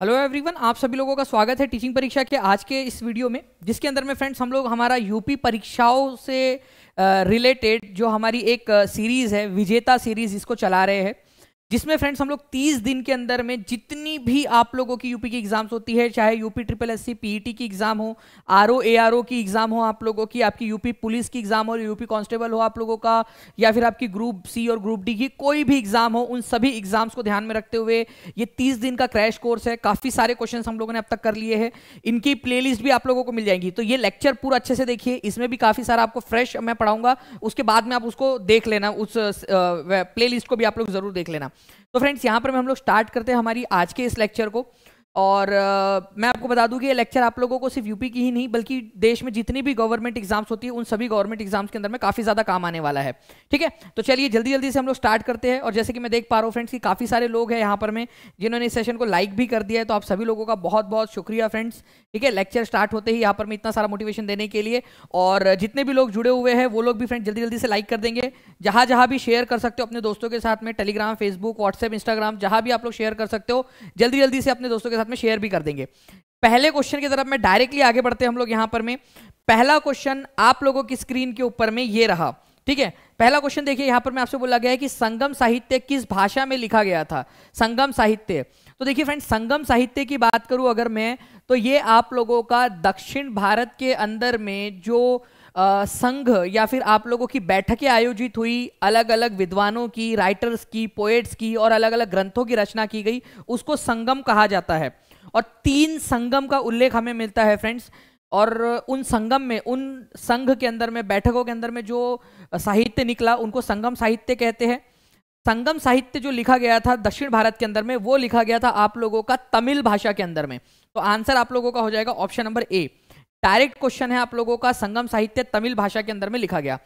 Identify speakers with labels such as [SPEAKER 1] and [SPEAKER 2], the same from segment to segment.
[SPEAKER 1] Hello everyone आप सभी लोगों का स्वागत है टीचिंग परीक्षा के आज के इस वीडियो में, जिसके अंदर में फ्रेंड्स हम लोग हमारा यूपी परीक्षाओं से रिलेटेड जो हमारी एक सीरीज़ है, विजेता सीरीज़ इसको चला रहे हैं जिसमें फ्रेंड्स हम लोग 30 दिन के अंदर में जितनी भी आप लोगों की यूपी की एग्ज़ाम्स होती है, चाहे UP triple S C PET की एग्ज़ाम हो R O A R O की एग्ज़ाम हो आप लोगों की, आपकी यूपी पुलिस की एग्ज़ाम हो यूपी कांस्टेबल हो आप लोगों का, या फिर आपकी ग्रुप सी और ग्रुप डी की कोई भी एग्ज़ाम हो, उन सभी एग्ज़ाम्स को ध्यान में रखते हुए ये तीस दिन का क्रैश कोर्स है। काफ़ी सारे क्वेश्चन हम लोगों ने अब तक कर लिए हैं। इनकी प्ले भी आप लोगों को मिल जाएँगी। तो ये लेक्चर पूरा अच्छे से देखिए। इसमें भी काफ़ी सारा आपको फ्रेश मैं पढ़ाऊँगा। उसके बाद में आप उसको देख लेना, उस प्ले को भी आप लोग ज़रूर देख लेना। तो फ्रेंड्स यहाँ पर मैं हम लोग स्टार्ट करते हैं हमारी आज के इस लेक्चर को। और आ, मैं आपको बता दूँ कि ये लेक्चर आप लोगों को सिर्फ़ यूपी की ही नहीं बल्कि देश में जितनी भी गवर्नमेंट एग्ज़ाम्स होती है उन सभी गवर्नमेंट एग्ज़ाम्स के अंदर में काफ़ी ज़्यादा काम आने वाला है। ठीक है? तो चलिए जल्दी जल्दी से हम लोग स्टार्ट करते हैं। और जैसे कि मैं देख पा रहा हूँ फ्रेंड्स कि काफ़ी सारे लोग हैं यहाँ पर में जिन्होंने इस सेशन को लाइक भी कर दिया है। तो आप सभी लोगों का बहुत बहुत शुक्रिया फ्रेंड्स ठीक है लेक्चर स्टार्ट होते ही यहाँ पर मैं इतना सारा मोटिवेशन देने के लिए और जितने भी लोग जुड़े हुए हैं, वो लोग भी फ्रेंड जल्दी जल्दी से लाइक कर देंगे। जहाँ जहाँ भी शेयर कर सकते हो अपने दोस्तों के साथ में टेलीग्राम फेसबुक व्हाट्सएप इंस्टाग्राम जहाँ भी आप लोग शेयर कर सकते हो जल्दी जल्दी से अपने दोस्तों के साथ में शेयर भी कर देंगे। पहले क्वेश्चन की तरफ़ में डायरेक्टली आगे बढ़ते हैं हम लोग यहाँ पर में। पहला क्वेश्चन आप लोगों की स्क्रीन के ऊपर में ये रहा, ठीक है? पहला क्वेश्चन देखिए, यहाँ पर मैं आपसे बोला गया है कि संगम साहित्य किस भाषा में लिखा गया था? संगम साहित्य। तो देखिए फ्रेंड संगम साहित्य की बात करूँ अगर मैं तो ये आप लोगों का दक्षिण भारत के अंदर में जो संघ या फिर आप लोगों की बैठकें आयोजित हुई अलग अलग विद्वानों की राइटर्स की पोएट्स की और अलग अलग ग्रंथों की रचना की गई, उसको संगम कहा जाता है। और तीन संगम का उल्लेख हमें मिलता है फ्रेंड्स और उन संगम में, उन संघ के अंदर में, बैठकों के अंदर में जो साहित्य निकला, उनको संगम साहित्य कहते हैं। संगम साहित्य जो लिखा गया था दक्षिण भारत के अंदर में, वो लिखा गया था आप लोगों का तमिल भाषा के अंदर में। तो आंसर आप लोगों का हो जाएगा option number A. Direct question है आप लोगों का, संगम साहित्य तमिल भाषा के अंदर में लिखा गया।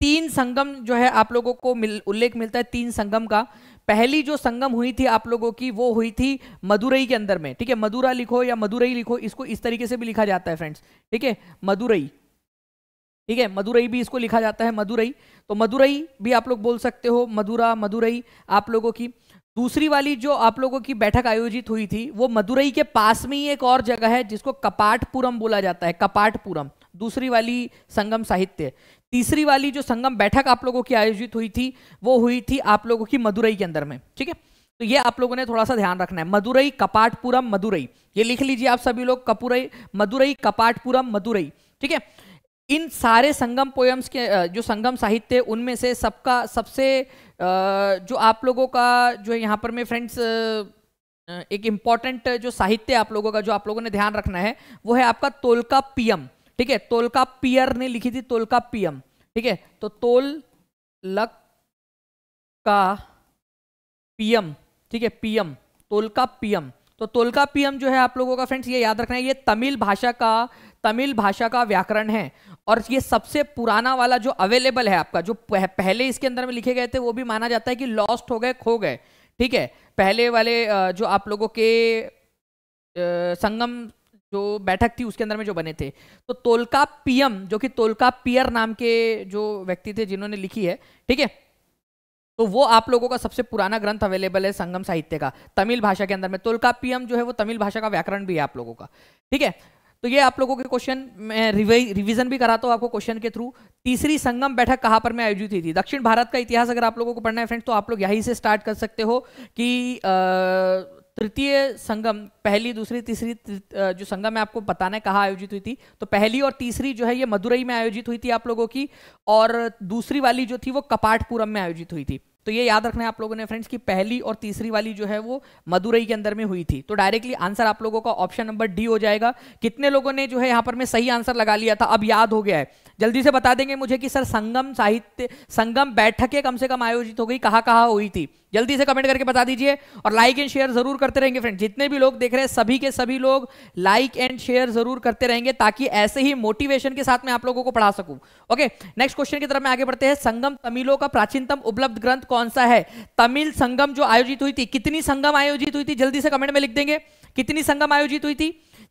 [SPEAKER 1] तीन संगम जो है आप लोगों को मिल, उल्लेख मिलता है तीन संगम का। पहली जो संगम हुई थी आप लोगों की वो हुई थी मदुरई के अंदर में। ठीक है मदुरा लिखो या मदुरई लिखो इसको इस तरीके से भी लिखा जाता है फ्रेंड्स ठीक है मदुरई। ठीक है मदुरई भी इसको लिखा जाता है मदुरई। तो मदुरई भी आप लोग बोल सकते हो मदुरा मदुरई आप लोगों की। दूसरी वाली जो आप लोगों की बैठक आयोजित हुई थी वो मदुरई के पास में ही एक और जगह है जिसको कपाटपुरम बोला जाता है कपाटपुरम। दूसरी वाली संगम साहित्य तीसरी वाली जो संगम बैठक आप लोगों की आयोजित हुई थी, वो हुई थी आप लोगों की मदुरई के अंदर में, ठीक है? तो ये आप लोगों ने थोड़ा सा ध्यान रखना है। मदुरई कपाटपुरम मदुरई, ये लिख लीजिए आप सभी लोग, कपुरई, मदुरई कपाटपुरम मदुरई, ठीक है? इन सारे संगम पोयम्स के जो संगम साहित्य उनमें से सबका, सबसे जो आप लोगों का, जो है यहाँ पर मैं फ्रेंड्स एक इंपॉर्टेंट जो साहित्य आप लोगों का, जो आप लोगों ने ध्यान रखना है, वो है आपका तोलका पियम। ठीक है तोलका पियर ने लिखी थी तोलका पियम ठीक है तो तोल लक का पीएम, ठीक है, पीएम तोलका पीएम तो तोलका पीएम जो है आप लोगों का फ्रेंड्स, ये याद रखना है, ये तमिल भाषा का, तमिल भाषा का व्याकरण है, और ये सबसे पुराना वाला जो अवेलेबल है आपका, जो पहले इसके अंदर में लिखे गए थे, वो भी माना जाता है कि लॉस्ट हो गए, खो गए, ठीक है, पहले वाले जो आप लोगों के संगम जो बैठक थी उसके अंदर में जो बने थे। तो तोलका पीएम जो कि तोलका पियर नाम के जो व्यक्ति थे जिन्होंने लिखी है, ठीक है? तो वो आप लोगों का सबसे पुराना ग्रंथ अवेलेबल है संगम साहित्य का, तमिल भाषा के अंदर में। तोलका पीएम जो है वो तमिल भाषा का व्याकरण भी है आप लोगों का, ठीक है? तो ये आप लोगों के क्वेश्चन मैं रिवीजन भी कराता हूँ आपको क्वेश्चन के थ्रू तीसरी संगम बैठक कहाँ पर मैं आयोजित हुई थी? दक्षिण भारत का इतिहास अगर आप लोगों को पढ़ना है फ्रेंड्स तो आप लोग यहीं से स्टार्ट कर सकते हो कि तृतीय संगम, पहली, दूसरी, तीसरी जो संगम है आपको बताना कहाँ आयोजित हुई थी तो पहली और तीसरी जो है ये मदुरई में आयोजित हुई थी आप लोगों की, और दूसरी वाली जो थी वो कपाटपुरम में आयोजित हुई थी। तो ये याद रखना है आप लोगों ने फ्रेंड्स की पहली और तीसरी वाली जो है वो मदुरई के अंदर में हुई थी। तो डायरेक्टली आंसर आप लोगों का ऑप्शन नंबर डी हो जाएगा। कितने लोगों ने जो है यहाँ पर मैं सही आंसर लगा लिया था, अब याद हो गया है। जल्दी से बता देंगे मुझे कि सर संगम साहित्य, संगम बैठकें कम से कम आयोजित हो गई, कहाँ कहाँ हुई थी। जल्दी से कमेंट करके बता दीजिए और लाइक एंड शेयर ज़रूर करते रहेंगे फ्रेंड जितने भी लोग देख रहे हैं, सभी के सभी लोग लाइक एंड शेयर ज़रूर करते रहेंगे, ताकि ऐसे ही मोटिवेशन के साथ मैं आप लोगों को पढ़ा सकूँ। ओके नेक्स्ट क्वेश्चन की तरफ़ में आगे बढ़ते हैं। संगम तमिलों का प्राचीनतम उपलब्ध ग्रंथ कौन सा है? तमिल संगम जो आयोजित हुई थी, कितनी संगम आयोजित हुई थी? जल्दी से कमेंट में लिख देंगे। कितनी संगम आयोजित हुई थी?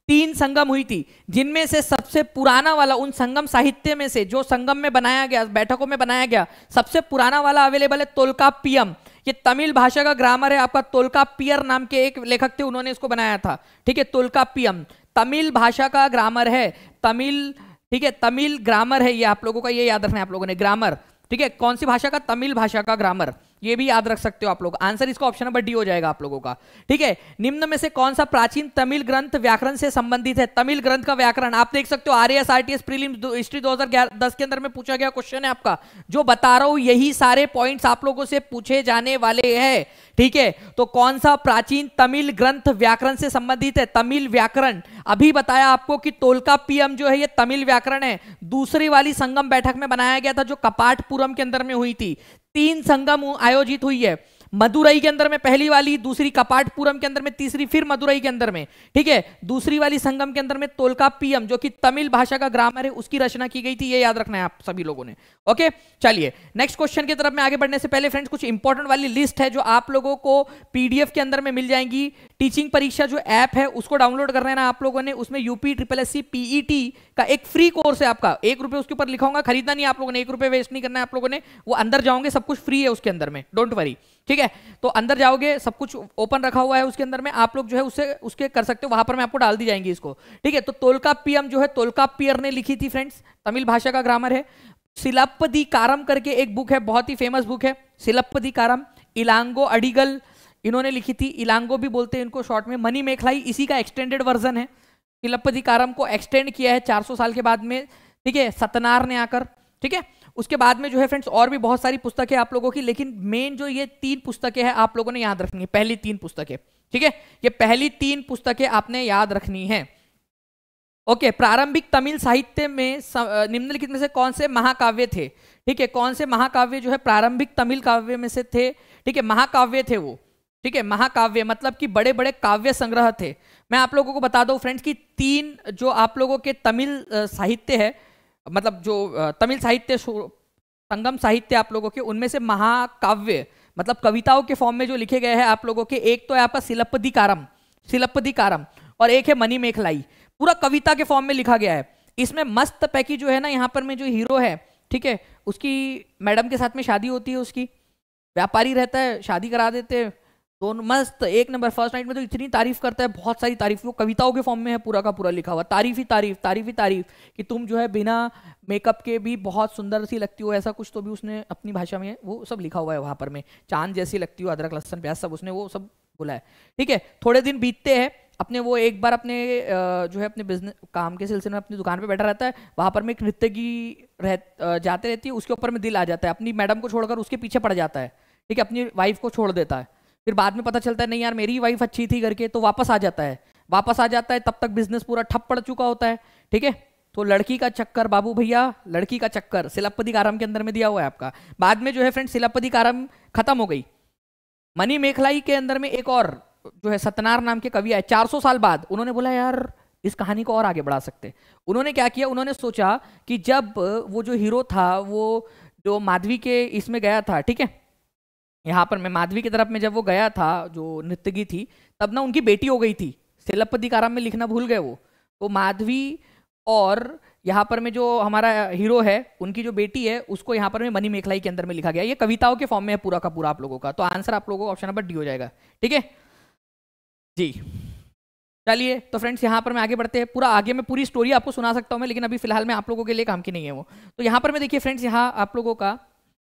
[SPEAKER 1] तीन संगम हुई थी, जिनमें से सबसे पुराना वाला, उन संगम साहित्य में से, जो संगम में बनाया गया, बैठकों में बनाया गया, सबसे पुराना वाला अवेलेबल है तोलका पीएम ये तमिल भाषा का ग्रामर है, आपका तोलका पियर नाम के एक लेखक थे, उन्होंने इसको बनाया था। ठीक है तोलका पियम तमिल भाषा का ग्रामर है, तमिल, ठीक है, तमिल ग्रामर है, ये आप लोगों का, ये याद रखना है आप लोगों ने ग्रामर ठीक है? कौन सी भाषा का? तमिल भाषा का ग्रामर ये भी याद रख सकते हो आप लोग। आंसर इसका ऑप्शन नंबर डी हो जाएगा आप लोगों का। ठीक है? निम्न में से कौन सा प्राचीन तमिल ग्रंथ व्याकरण से संबंधित है? तमिल ग्रंथ का व्याकरण। आप देख सकते हो R S R T S prelim history दो के अंदर में पूछा गया क्वेश्चन है आपका, जो बता रहा हूँ, यही सारे पॉइंट्स आप लोगों से पूछे जाने वाले हैं। ठीक है? तो कौन सा प्राचीन तमिल ग्रंथ व्याकरण से संबंधित है? तमिल व्याकरण। अभी बताया आपको कि तोलका पीएम जो है, ये तमिल व्याकरण है। दूसरी वाली संगम बैठक में बनाया गया था, जो कपाटपुरम के अंदर में हुई थी। तीन संगम आयोजित हुई है। मदुरई के अंदर में पहली वाली, दूसरी कपाटपुरम के अंदर में, तीसरी फिर मदुरई के अंदर में। ठीक है? दूसरी वाली संगम के अंदर में तोलका पीएम जो कि तमिल भाषा का ग्रामर है, उसकी रचना की गई थी, ये याद रखना है आप सभी लोगों ने। ओके? चलिए नेक्स्ट क्वेश्चन की तरफ़ में आगे बढ़ने से पहले फ्रेंड्स कुछ इंपॉर्टेंट वाली लिस्ट है जो आप लोगों को पीडीएफ के अंदर में मिल जाएँगी। टीचिंग परीक्षा जो ऐप है, उसको डाउनलोड कर लेना आप लोगों ने। उसमें UP triple S C PET का एक फ्री कोर्स है आपका। एक रुपए उसके ऊपर लिखाऊँगा, खरीदना नहीं आप लोगों ने, एक रुपए वेस्ट नहीं करना है आप लोगों ने। वो अंदर जाओगे, सब कुछ फ्री है उसके अंदर में डोंट वरी ठीक है? तो अंदर जाओगे, सब कुछ ओपन रखा हुआ है उसके अंदर में, आप लोग जो है उससे उसके कर सकते हो, वहाँ पर मैं आपको डाल दी जाएँगी इसको। ठीक है? तो तोलका पीएम जो है, तोलका पियर ने लिखी थी फ्रेंड्स, तमिल भाषा का ग्रामर है। सिलप्पदी कारम करके एक बुक है, बहुत ही फ़ेमस बुक है सिलप्पदी कारम, इलांगो अडिगल, इन्होंने लिखी थी। इलांगो भी बोलते हैं इनको शॉर्ट में मनी मेखलाई, इसी का एक्सटेंडेड वर्जन है। सिलप्पदी कारम को एक्सटेंड किया है 400 साल के बाद में, ठीक है? सतनार ने आकर, ठीक है? उसके बाद में जो है फ्रेंड्स और भी बहुत सारी पुस्तकें आप लोगों की, लेकिन मेन जो ये तीन पुस्तकें हैं, आप लोगों ने याद रखनी है। पहली तीन पुस्तकें, ठीक है? ये पहली तीन पुस्तकें आपने याद रखनी है। ओके, प्रारंभिक तमिल साहित्य में निम्नलिखित में से कौन से महाकाव्य थे? ठीक है, कौन से महाकाव्य जो है प्रारंभिक तमिल काव्य में से थे? ठीक है, महाकाव्य थे वो। ठीक है, महाकाव्य मतलब कि बड़े बड़े काव्य संग्रह थे। मैं आप लोगों को बता दूँ फ्रेंड्स कि तीन जो आप लोगों के तमिल साहित्य है मतलब जो तमिल साहित्य संगम साहित्य आप लोगों के, उनमें से महाकाव्य मतलब कविताओं के फॉर्म में जो लिखे गए हैं आप लोगों के, एक तो है आपका सिलपदी कारम सिलपदी कारम और एक है मनी मेखलाई पूरा कविता के फॉर्म में लिखा गया है। इसमें मस्त पैकी जो है ना, यहाँ पर में जो हीरो है, ठीक है, उसकी, मैडम के साथ में शादी होती है उसकी। व्यापारी रहता है, शादी करा देते हैं। दोनों मस्त, एक नंबर फ़र्स्ट नाइट में तो इतनी तारीफ़ करता है, बहुत सारी तारीफ़, वो कविताओं के फॉर्म में है, पूरा का पूरा लिखा हुआ, तारीफ़ ही तारीफ़ तारीफ़ ही तारीफ़, कि तुम जो है बिना मेकअप के भी बहुत सुंदर सी लगती हो, ऐसा कुछ तो भी उसने अपनी भाषा में वो सब लिखा हुआ है वहाँ पर में, चाँद जैसी लगती हो, अदरक, लहसन, प्याज, सब उसने वो सब बोला है। ठीक है, थोड़े दिन बीतते हैं, अपने वो एक बार अपने जो है अपने बिज़नेस काम के सिलसिले में अपनी दुकान पे बैठा रहता है, वहाँ पर में एक नृत्य की रह जाते रहती है, उसके ऊपर में दिल आ जाता है, अपनी मैडम को छोड़कर उसके पीछे पड़ जाता है, ठीक है, अपनी वाइफ को छोड़ देता है। फिर बाद में पता चलता है, नहीं यार, मेरी वाइफ अच्छी थी करके तो वापस आ जाता है। वापस आ जाता है, तब तक बिज़नेस पूरा ठप पड़ चुका होता है, ठीक है? तो लड़की का चक्कर, बाबू भैया, लड़की का चक्कर सिलापति कारम के अंदर में दिया हुआ है आपका। बाद में जो है फ्रेंड सिलापति कारम खत्म हो गई। मनी मेखलाई के अंदर में एक और जो है सतनार नाम के कवि आए 400 साल बाद, उन्होंने बोला, यार, इस कहानी को और आगे बढ़ा सकते उन्होंने क्या किया, उन्होंने सोचा कि जब वो जो हीरो था, वो जो माधवी के इसमें गया था, ठीक है? यहाँ पर मैं माधवी की तरफ़ में जब वो गया था, जो नृत्यगी थी, तब ना उनकी बेटी हो गई थी। सेलपति काराम में लिखना भूल गए वो। तो माधवी और यहाँ पर में जो हमारा हीरो है, उनकी जो बेटी है, उसको यहाँ पर में मनी मेखलाई के अंदर में लिखा गया। ये कविताओं के फॉर्म में है पूरा का पूरा आप लोगों का। तो आंसर आप लोगों को ऑप्शन नंबर डी हो जाएगा। ठीक है? जी। चलिए तो फ्रेंड्स, यहाँ पर मैं आगे बढ़ते हैं। पूरा आगे मैं पूरी स्टोरी आपको सुना सकता हूँ मैं, लेकिन अभी फ़िलहाल में आप लोगों के लिए काम की नहीं है वो। तो यहाँ पर मैं देखिए, फ्रेंड्स, यहाँ आप लोगों का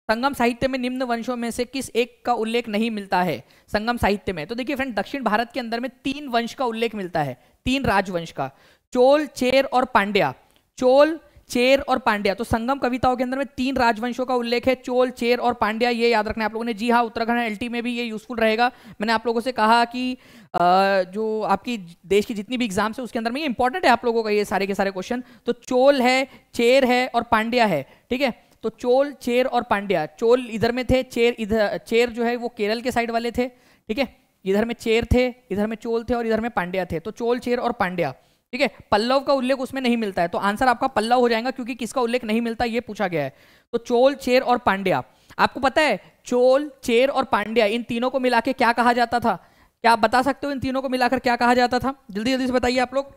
[SPEAKER 1] संगम साहित्य में निम्न वंशों में से किस एक का उल्लेख नहीं मिलता है? संगम साहित्य में। तो देखिए फ्रेंड दक्षिण भारत के अंदर में तीन वंश का उल्लेख मिलता है। तीन राजवंश का। चोल, चेर और पांड्या। चोल, चेर और पांड्या। तो संगम कविताओं के अंदर में तीन राजवंशों का उल्लेख है। चोल, चेर और पांड्या, ये याद रखना है आप लोगों ने। जी हाँ उत्तराखंड एलटी में भी ये यूजफुल रहेगा। मैंने आप लोगों से कहा कि जो आपकी देश की जितनी भी एग्ज़ाम्स है, उसके अंदर में ये इंपॉर्टेंट है आप लोगों का ये सारे के सारे क्वेश्चन तो चोल है, चेर है और पांड्या है। ठीक है? तो चोल, चेर और पांड्या। चोल इधर में थे, चेर इधर, चेर जो है वो केरल के साइड वाले थे, ठीक है? इधर में चेर थे, इधर में चोल थे और इधर में पांड्या थे। तो चोल, चेर और पांड्या, ठीक है? पल्लव का उल्लेख उसमें नहीं मिलता है। तो आंसर आपका पल्लव हो जाएगा क्योंकि किसका उल्लेख नहीं मिलता ये पूछा गया है। तो चोल, चेर और पांड्या। आपको पता है, चोल, चेर और पांड्या, इन तीनों को मिला क्या कहा जाता था? क्या आप बता सकते हो इन तीनों को मिलाकर क्या कहा जाता था? जल्दी जल्दी से बताइए आप लोग।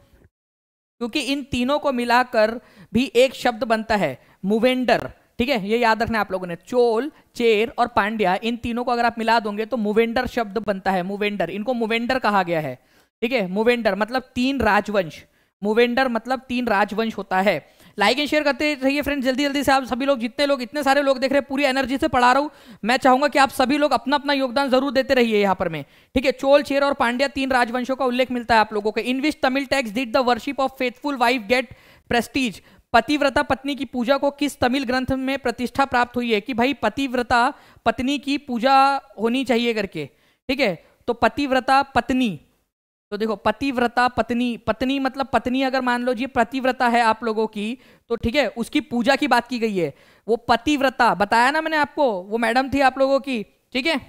[SPEAKER 1] क्योंकि इन तीनों को मिलाकर भी एक शब्द बनता है, मुवेंडर। ठीक है, ये याद रखना आप लोगों ने। चोल, चेर और पांड्या, इन तीनों को अगर आप मिला दोगे तो मुवेंडर शब्द बनता है, मुवेंडर। इनको मुवेंडर कहा गया है। ठीक है, मुवेंडर मतलब तीन राजवंश। मुवेंडर मतलब तीन राजवंश होता है। लाइक एंड शेयर करते रहिए फ्रेंड्स जल्दी जल्दी से आप सभी लोग, जितने लोग, इतने सारे लोग देख रहे हैं, पूरी एनर्जी से पढ़ा रहा हूँ। मैं चाहूँगा कि आप सभी लोग अपना अपना योगदान ज़रूर देते रहिए यहाँ पर में। ठीक है, चोल, चेर और पांड्या तीन राजवंशों का उल्लेख मिलता है आप लोगों को। In which Tamil texts did the worship of faithful wife get prestige पतिव्रता पत्नी की पूजा को किस तमिल ग्रंथ में प्रतिष्ठा प्राप्त हुई है कि भाई पतिव्रता पत्नी की पूजा होनी चाहिए करके, ठीक है? तो पतिव्रता पत्नी तो देखो पतिव्रता पत्नी पत्नी मतलब पत्नी अगर मान लो जी पतिव्रता है आप लोगों की तो ठीक है, उसकी पूजा की बात की गई है। वो पतिव्रता, बताया ना मैंने आपको, वो मैडम थी आप लोगों की, ठीक है?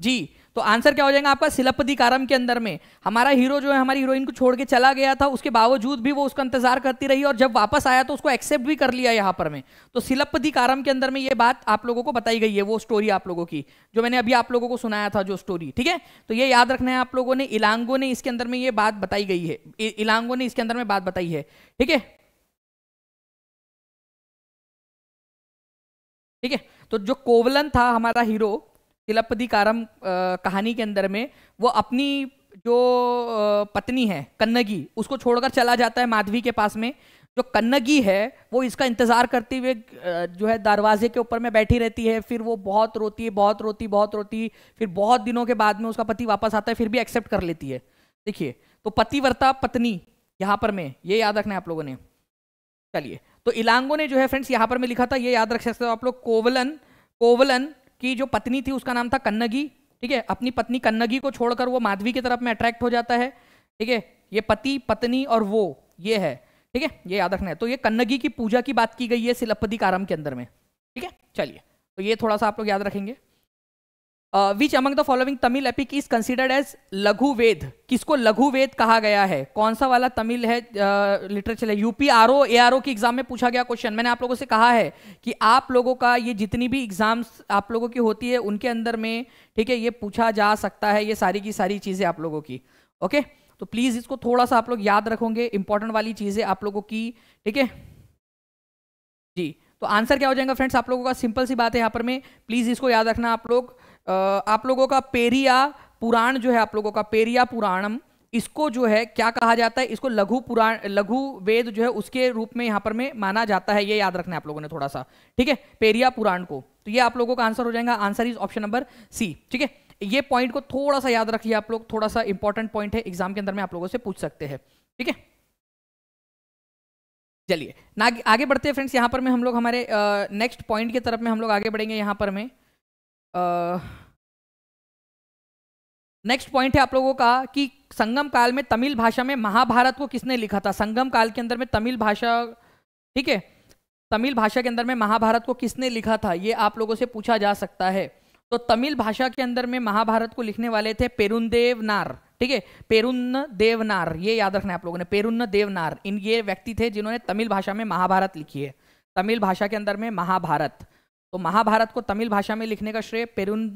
[SPEAKER 1] जी तो आंसर क्या हो जाएगा आपका? सिलपति कारम के अंदर में। हमारा हीरो जो है, हमारी हीरोइन को छोड़ के चला गया था, उसके बावजूद भी वो उसका इंतज़ार करती रही और जब वापस आया तो उसको एक्सेप्ट भी कर लिया यहाँ पर में। तो सिलपति कारम के अंदर में ये बात आप लोगों को बताई गई है, वो स्टोरी आप लोगों की, जो मैंने अभी आप लोगों को सुनाया था जो स्टोरी ठीक है? तो ये याद रखना है आप लोगों ने, इलांगो ने इसके अंदर में ये बात बताई गई है। इलांगो ने इसके अंदर में बात बताई है, ठीक है? ठीक है? तो जो कोवलन था हमारा हीरो तिलपदी कारम कहानी के अंदर में वो अपनी जो पत्नी है, कन्नगी, उसको छोड़कर चला जाता है माधवी के पास में। जो कन्नगी है, वो इसका इंतज़ार करते हुए जो है दरवाजे के ऊपर में बैठी रहती है, फिर वो बहुत रोती है, बहुत रोती बहुत रोती फिर बहुत दिनों के बाद में उसका पति वापस आता है, फिर भी एक्सेप्ट कर लेती है। देखिए तो पतिव्रता पत्नी यहाँ पर में, ये याद रखना है आप लोगों ने। चलिए तो इलांगो ने जो है फ्रेंड्स, यहाँ पर मैं लिखा था, ये याद रख सकते हो आप लोग, कोवलन कोवलन की जो पत्नी थी, उसका नाम था कन्नगी। ठीक है? अपनी पत्नी कन्नगी को छोड़कर वो माधवी की तरफ़ में अट्रैक्ट हो जाता है। ठीक है? ये पति, पत्नी और वो, ये है। ठीक है? ये याद रखना है। तो ये कन्नगी की पूजा की बात की गई है सिलपति कारम के अंदर में। ठीक है? चलिए। तो ये थोड़ा सा आप लोग याद रखेंगे। Which among the following Tamil epic is considered as Laghu Veda किसको लघु वेद कहा गया है? कौन सा वाला तमिल है लिटरेचर है? UP R O A R O की एग्ज़ाम में पूछा गया क्वेश्चन मैंने आप लोगों से कहा है कि आप लोगों का ये जितनी भी एग्ज़ाम्स आप लोगों की होती है, उनके अंदर में, ठीक है, ये पूछा जा सकता है, ये सारी की सारी चीज़ें आप लोगों की ओके तो प्लीज़ इसको थोड़ा सा आप लोग याद रखोगे इंपॉर्टेंट वाली चीज़ें आप लोगों की, ठीक है? जी तो आंसर क्या हो जाएगा फ्रेंड्स आप लोगों का सिंपल सी बात है यहाँ पर में प्लीज़ इसको याद रखना आप लोग। आप लोगों का पेरिया पुराण जो है, आप लोगों का पेरिया पुराणम, इसको जो है, क्या कहा जाता है? इसको लघु पुराण, लघु वेद जो है, उसके रूप में यहाँ पर में माना जाता है। ये याद रखना है आप लोगों ने थोड़ा सा ठीक है? पेरिया पुराण को। तो ये आप लोगों का आंसर हो जाएगा। Answer is option number C, ठीक है? ये पॉइंट को थोड़ा सा याद रखिए आप लोग। थोड़ा सा इंपॉर्टेंट पॉइंट है। एग्ज़ाम के अंदर में आप लोगों से पूछ सकते हैं, ठीक है? चलिए, ना आगे बढ़ते हैं फ्रेंड्स यहाँ पर में हम लोग हमारे नेक्स्ट पॉइंट की तरफ़ में हम लोग आगे बढ़ेंगे यहाँ पर में। नेक्स्ट पॉइंट है आप लोगों का कि संगम काल में तमिल भाषा में महाभारत को किसने लिखा था? संगम काल के अंदर में तमिल भाषा, ठीक है? तमिल भाषा के अंदर में महाभारत को किसने लिखा था? ये आप लोगों से पूछा जा सकता है। तो तमिल भाषा के अंदर में महाभारत को लिखने वाले थे पेरुनदेव नार, ठीक है? पेरुन्न देवनार ये याद रखना है आप लोगों ने पेरुन्न देवनार इन ये व्यक्ति थे जिन्होंने तमिल भाषा में महाभारत लिखी है। तमिल भाषा के अंदर में महाभारत। तो महाभारत को तमिल भाषा में लिखने का श्रेय पेरुन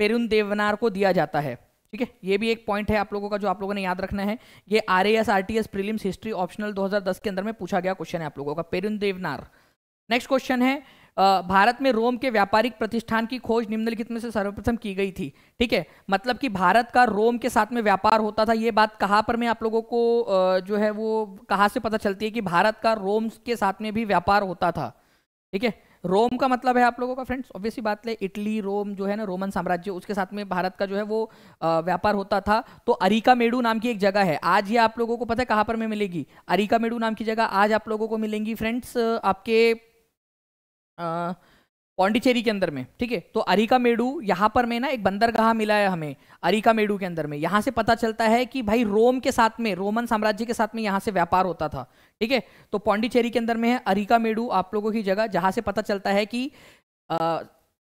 [SPEAKER 1] पेरुन देवनार को दिया जाता है। ठीक है? ये भी एक पॉइंट है आप लोगों का जो आप लोगों ने याद रखना है। ये R S R T S prelims history optional 2010 के अंदर में पूछा गया क्वेश्चन है आप लोगों का पेरुन देवनार नेक्स्ट क्वेश्चन है भारत में रोम के व्यापारिक प्रतिष्ठान की खोज निम्नलिखित में से सर्वप्रथम की गई थी। ठीक है? मतलब कि भारत का रोम के साथ में व्यापार होता था, ये बात कहाँ पर मैं आप लोगों को जो है वो कहाँ से पता चलती है कि भारत का रोम के साथ में भी व्यापार होता था? ठीक है? रोम का मतलब है आप लोगों का फ्रेंड्स? ऑब्वियसली बात ले, इटली, रोम जो है ना, रोमन साम्राज्य, उसके साथ में भारत का जो है वो व्यापार होता था। तो अरिका मेडू नाम की एक जगह है। आज ये आप लोगों को पता है कहाँ पर में मिलेगी? अरिका मेडू नाम की जगह आज आप लोगों को मिलेंगी फ्रेंड्स आपके पौंडीचेरी के अंदर में ठीक है? तो अरिका मेडू यहाँ पर में ना एक बंदरगाह मिला है हमें अरिका मेडू के अंदर में। यहाँ से पता चलता है कि भाई रोम के साथ में रोमन साम्राज्य के साथ में यहाँ से व्यापार होता था ठीक है? तो पौंडीचेरी के अंदर में है अरिका मेडू आप लोगों की जगह जहाँ से पता चलता है कि आ,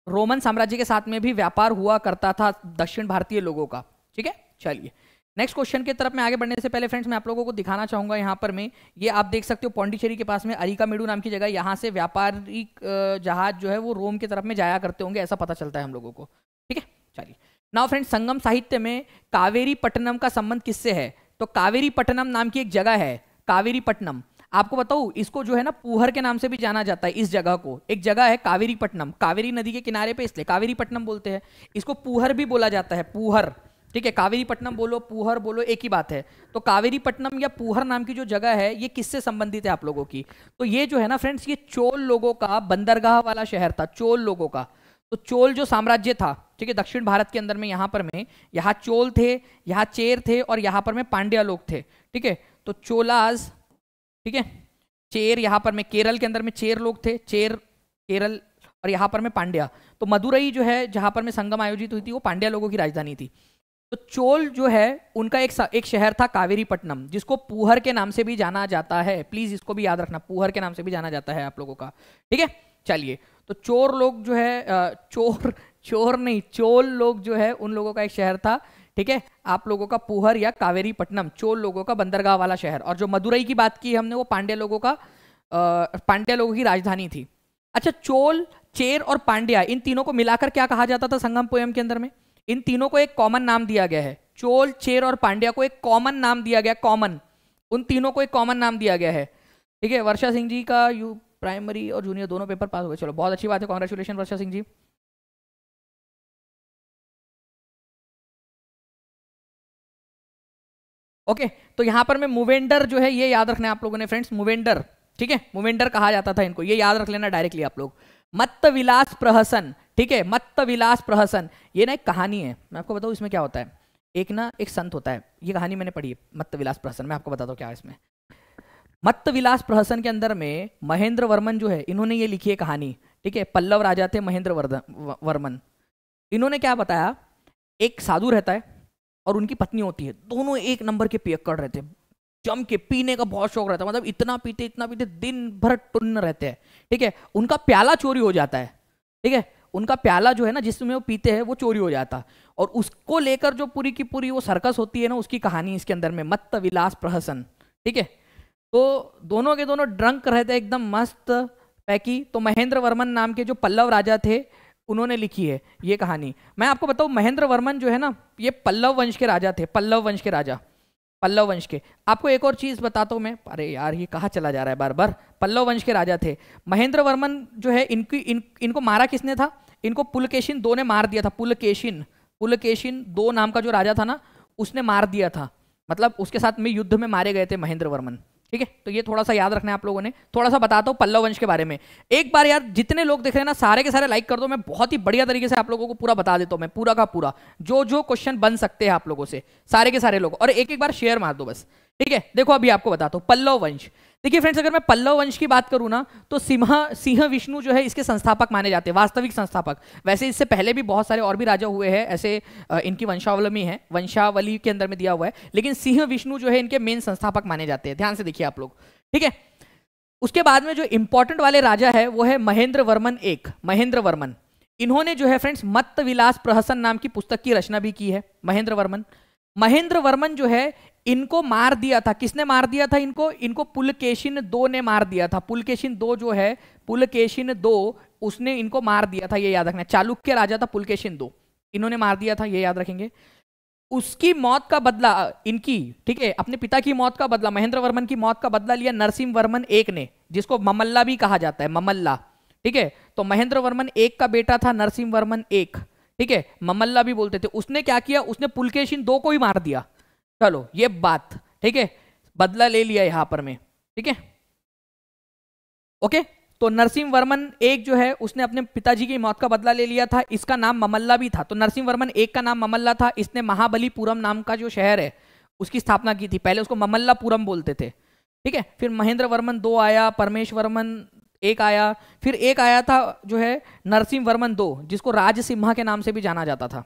[SPEAKER 1] रोमन साम्राज्य के साथ में भी व्यापार हुआ करता था दक्षिण भारतीय लोगों का ठीक है? चलिए। नेक्स्ट क्वेश्चन के तरफ़ में आगे बढ़ने से पहले फ्रेंड्स मैं आप लोगों को दिखाना चाहूँगा यहाँ पर मैं। ये आप देख सकते हो पौंडीचेरी के पास में अरिका मेडू नाम की जगह, यहाँ से व्यापारिक जहाज़ जो है वो रोम की तरफ़ में जाया करते होंगे, ऐसा पता चलता है हम लोगों को। ठीक है? चलिए। नाउ फ्रेंड्स संगम साहित्य में कावेरी पट्टनम का संबंध किससे है? तो कावेरी पट्टनम नाम की एक जगह है कावेरी पट्टनम आपको बताऊँ, इसको जो है ना, पूहर के नाम से भी जाना जाता है, इस जगह को। एक जगह है कावेरी पट्टनम कावेरी नदी के किनारे पे इसलिए कावेरी पट्टनम बोलते हैं। इसको पूहर भी बोला जाता है, पूहर। ठीक है कावेरी पट्टनम बोलो, पूहर बोलो, एक ही बात है। तो कावेरी पट्टनम या पूहर नाम की जो जगह है, ये किससे संबंधित है आप लोगों की? तो ये जो है ना फ्रेंड्स ये चोल लोगों का, बंदरगाह वाला शहर था, चोल लोगों का। तो चोल जो साम्राज्य था, ठीक है, दक्षिण भारत के अंदर में, यहाँ पर में, यहाँ चोल थे, यहाँ चेर थे और यहाँ पर में पांड्या लोग थे, ठीक है? तो चोलाज ठीक है, चेर यहाँ पर में, केरल के अंदर में चेर लोग थे, चेर, केरल और यहाँ पर में पांड्या। तो मदुरई जो है, जहाँ पर में संगम आयोजित हुई थी, वो पांड्या लोगों की राजधानी थी। तो चोल जो है, उनका एक एक शहर था कावेरी पट्टनम जिसको पूहर के नाम से भी जाना जाता है। प्लीज़ इसको भी याद रखना, पूहर के नाम से भी जाना जाता है आप लोगों का। ठीक है? चलिए तो चोर लोग जो है चोर चोर नहीं, चोल लोग जो है, उन लोगों का एक शहर था। ठीक है? आप लोगों का पुहर या कावेरी पट्टनम चोल लोगों का बंदरगाह वाला शहर। और जो मदुरई की बात की हमने, वो पांड्या लोगों का पांड्या लोगों की राजधानी थी। अच्छा चोल, चेर और पांड्या, इन तीनों को मिलाकर क्या कहा जाता था संगम पोयम के अंदर में? इन तीनों को एक कॉमन नाम दिया गया है। चोल, चेर और पांड्या को एक कॉमन नाम दिया गया कॉमन उन तीनों को एक कॉमन नाम दिया गया है। ठीक है, वर्षा सिंह जी का यू प्राइमरी और जूनियर दोनों पेपर पास हो गए। चलो, बहुत अच्छी बात है। कॉन्ग्रेचुलेशन वर्षा सिंह जी। ओके तो यहाँ पर मैं मुवेंडर जो है, ये याद रखना है आप लोगों ने फ्रेंड्स मुवेंडर ठीक है? मुवेंडर कहा जाता था इनको। ये याद रख लेना डायरेक्टली आप लोग। मत्त विलास प्रहसन। ठीक है मत्त विलास प्रहसन। ये ना एक कहानी है। मैं आपको बताऊँ इसमें क्या होता है। एक ना एक संत होता है। ये कहानी मैंने पढ़ी है मत्त विलास प्रहसन। मैं आपको बताता हूँ क्या है इसमें। मत्त विलास प्रहसन के अंदर में महेंद्र वर्मन जो है, इन्होंने ये लिखी है कहानी। ठीक है, पल्लव राजा थे महेंद्र वर्मन। इन्होंने क्या बताया? एक साधु रहता है और उनकी पत्नी होती है। दोनों एक नंबर के पियक्कड़ रहते हैं। जम के पीने का बहुत शौक रहता है। मतलब इतना पीते इतना पीते, दिन भर टुन्न रहते हैं। ठीक है? उनका प्याला चोरी हो जाता है। ठीक है? उनका प्याला जो है ना, जिसमें वो पीते हैं, वो चोरी हो जाता। और उसको लेकर जो पूरी की पूरी वो सर्कस होती है ना, उसकी कहानी इसके अंदर में, मत्त विलास प्रहसन। ठीक है? तो दोनों के दोनों ड्रंक रहते एकदम मस्त। पैकी तो महेंद्र वर्मन नाम के जो पल्लव राजा थे, उन्होंने लिखी है ये कहानी। मैं आपको बताऊँ महेंद्र वर्मन जो है ना, ये पल्लव वंश के राजा थे, पल्लव वंश के राजा। पल्लव वंश के। आपको एक और चीज़ बताता हूँ मैं। अरे यार ये कहा चला जा रहा है बार बार पल्लव वंश के राजा थे। महेंद्र वर्मन जो है इनकी इन, इनको मारा किसने था? इनको पुलकेशिन दो ने मार दिया था पुलकेशिन। पुलकेशिन दो नाम का जो राजा था ना उसने मार दिया था। मतलब उसके साथ में युद्ध में मारे गए थे महेंद्र वर्मन ठीक है? तो ये थोड़ा सा याद रखना है आप लोगों ने। थोड़ा सा बताता हूँ पल्लव वंश के बारे में। एक बार यार, जितने लोग देख रहे हैं ना, सारे के सारे लाइक कर दो, मैं बहुत ही बढ़िया तरीके से आप लोगों को पूरा बता देता हूँ मैं, पूरा का पूरा। जो जो क्वेश्चन बन सकते हैं आप लोगों से, सारे के सारे लोग। और एक एक बार शेयर मार दो बस। ठीक है? देखो अभी आपको बताता हूँ, पल्लव वंश। देखिए फ्रेंड्स अगर मैं पल्लव वंश की बात करूँ ना तो सिंह सिंह विष्णु जो है इसके संस्थापक माने जाते हैं, वास्तविक संस्थापक। वैसे इससे पहले भी बहुत सारे और भी राजा हुए हैं, ऐसे इनकी वंशावलमी है, वंशावली के अंदर में दिया हुआ है, लेकिन सिंह विष्णु जो है इनके मेन संस्थापक माने जाते हैं। ध्यान से देखिए आप लोग, ठीक है? उसके बाद में जो इंपॉर्टेंट वाले राजा है, वो है महेंद्र वर्मन एक महेंद्र वर्मन इन्होंने जो है फ्रेंड्स मत्त विलास प्रहसन नाम की पुस्तक की रचना भी की है महेंद्र वर्मन महेंद्र वर्मन जो है इनको मार दिया था। किसने मार दिया था इनको? इनको पुलकेशिन दो ने मार दिया था। पुलकेशिन दो जो है, पुलकेशिन दो, उसने इनको मार दिया था, ये याद रखना। चालुक्य राजा था, पुलकेशिन दो। इन्होंने मार दिया था, ये याद रखेंगे। उसकी मौत का बदला, इनकी, ठीक है, अपने पिता की मौत का बदला, महेंद्र वर्मन की मौत का बदला लिया नरसिंह वर्मन एक ने, जिसको ममल्ला भी कहा जाता है, ममल्ला, ठीक है। तो महेंद्र वर्मन एक का बेटा था, नरसिंह वर्मन एक, ठीक है। ममल्ला भी बोलते थे। उसने क्या किया? उसने पुलकेशिन दो को ही मार दिया। चलो, ये बात, ठीक है? बदला ले लिया यहाँ पर में, ठीक है? ओके? तो नरसिंह वर्मन एक जो है, उसने अपने पिताजी की मौत का बदला ले लिया था, इसका नाम ममल्ला भी था। तो नरसिंह वर्मन एक का नाम ममल्ला था, इसने महाबलीपुरम नाम का जो शहर है, उसकी स्थापना की थी। पहले उसको ममल्लापुरम बोलते थे, ठीक है? फिर महेंद्र वर्मन दो आया परमेश वर्मन एक आया, फिर एक आया था जो है नरसिंह वर्मन दो, जिसको राज सिम्हा के नाम से भी जाना जाता था।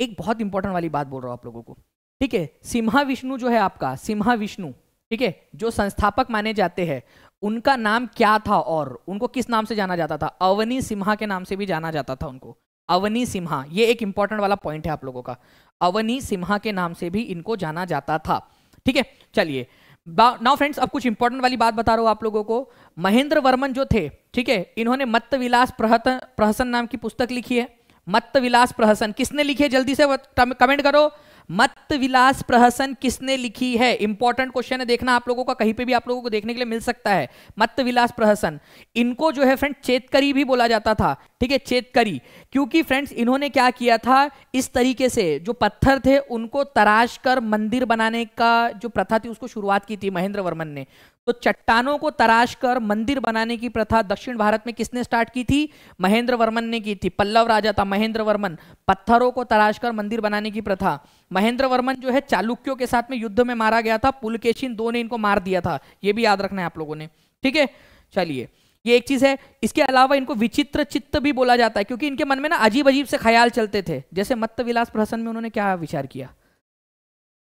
[SPEAKER 1] एक बहुत इंपॉर्टेंट वाली बात बोल रहा हूँ आप लोगों को। ठीक है? सिम्हा विष्णु जो है आपका, सिम्हा विष्णु, ठीक है? जो संस्थापक माने जाते हैं, उनका नाम क्या था और? उनको किस नाम से जाना जाता था? अवनी सिम्हा के नाम से भी जाना जाता था उनको। अवनी सिम्हा, ये एक इंपॉर्टेंट वाला पॉइंट है आप लोगों का। अवनी सिम्हा के नाम से भी इनको जाना जाता था, ठीक है? चलिए नाउ फ्रेंड्स अब कुछ इंपॉर्टेंट वाली बात बता रहा हूँ आप लोगों को। महेंद्र वर्मन जो थे, ठीक है? इन्होंने मत्त विलास प्रहसन नाम की पुस्तक लिखी है। मत्त विलास प्रहसन, किसने लिखी है? जल्दी से कमेंट करो। मत विलास प्रहसन किसने लिखी है? इंपॉर्टेंट क्वेश्चन है, देखना आप लोगों का, कहीं पे भी आप लोगों को देखने के लिए मिल सकता है। मत विलास प्रहसन इनको जो है फ्रेंड चेतकरी भी बोला जाता था। ठीक है, चेतकरी। क्योंकि फ्रेंड्स इन्होंने क्या किया था? इस तरीके से, जो पत्थर थे, उनको तराश कर मंदिर बनाने का जो प्रथा थी, उसको शुरुआत की थी महेंद्र वर्मन ने। तो चट्टानों को तराश कर मंदिर बनाने की प्रथा दक्षिण भारत में किसने स्टार्ट की थी? महेंद्र वर्मन ने की थी। पल्लव राजा था महेंद्र वर्मन पत्थरों को तराश कर मंदिर बनाने की प्रथा। महेंद्र वर्मन जो है चालुक्यों के साथ में युद्ध में मारा गया था। पुलकेशिन दो ने इनको मार दिया था। ये भी याद रखना है आप लोगों ने। ठीक है? चलिए। ये एक चीज़ है। इसके अलावा इनको विचित्र चित्त भी बोला जाता है, क्योंकि इनके मन में ना अजीब अजीब से ख्याल चलते थे। जैसे मत्त विलास प्रहसन में उन्होंने क्या विचार किया?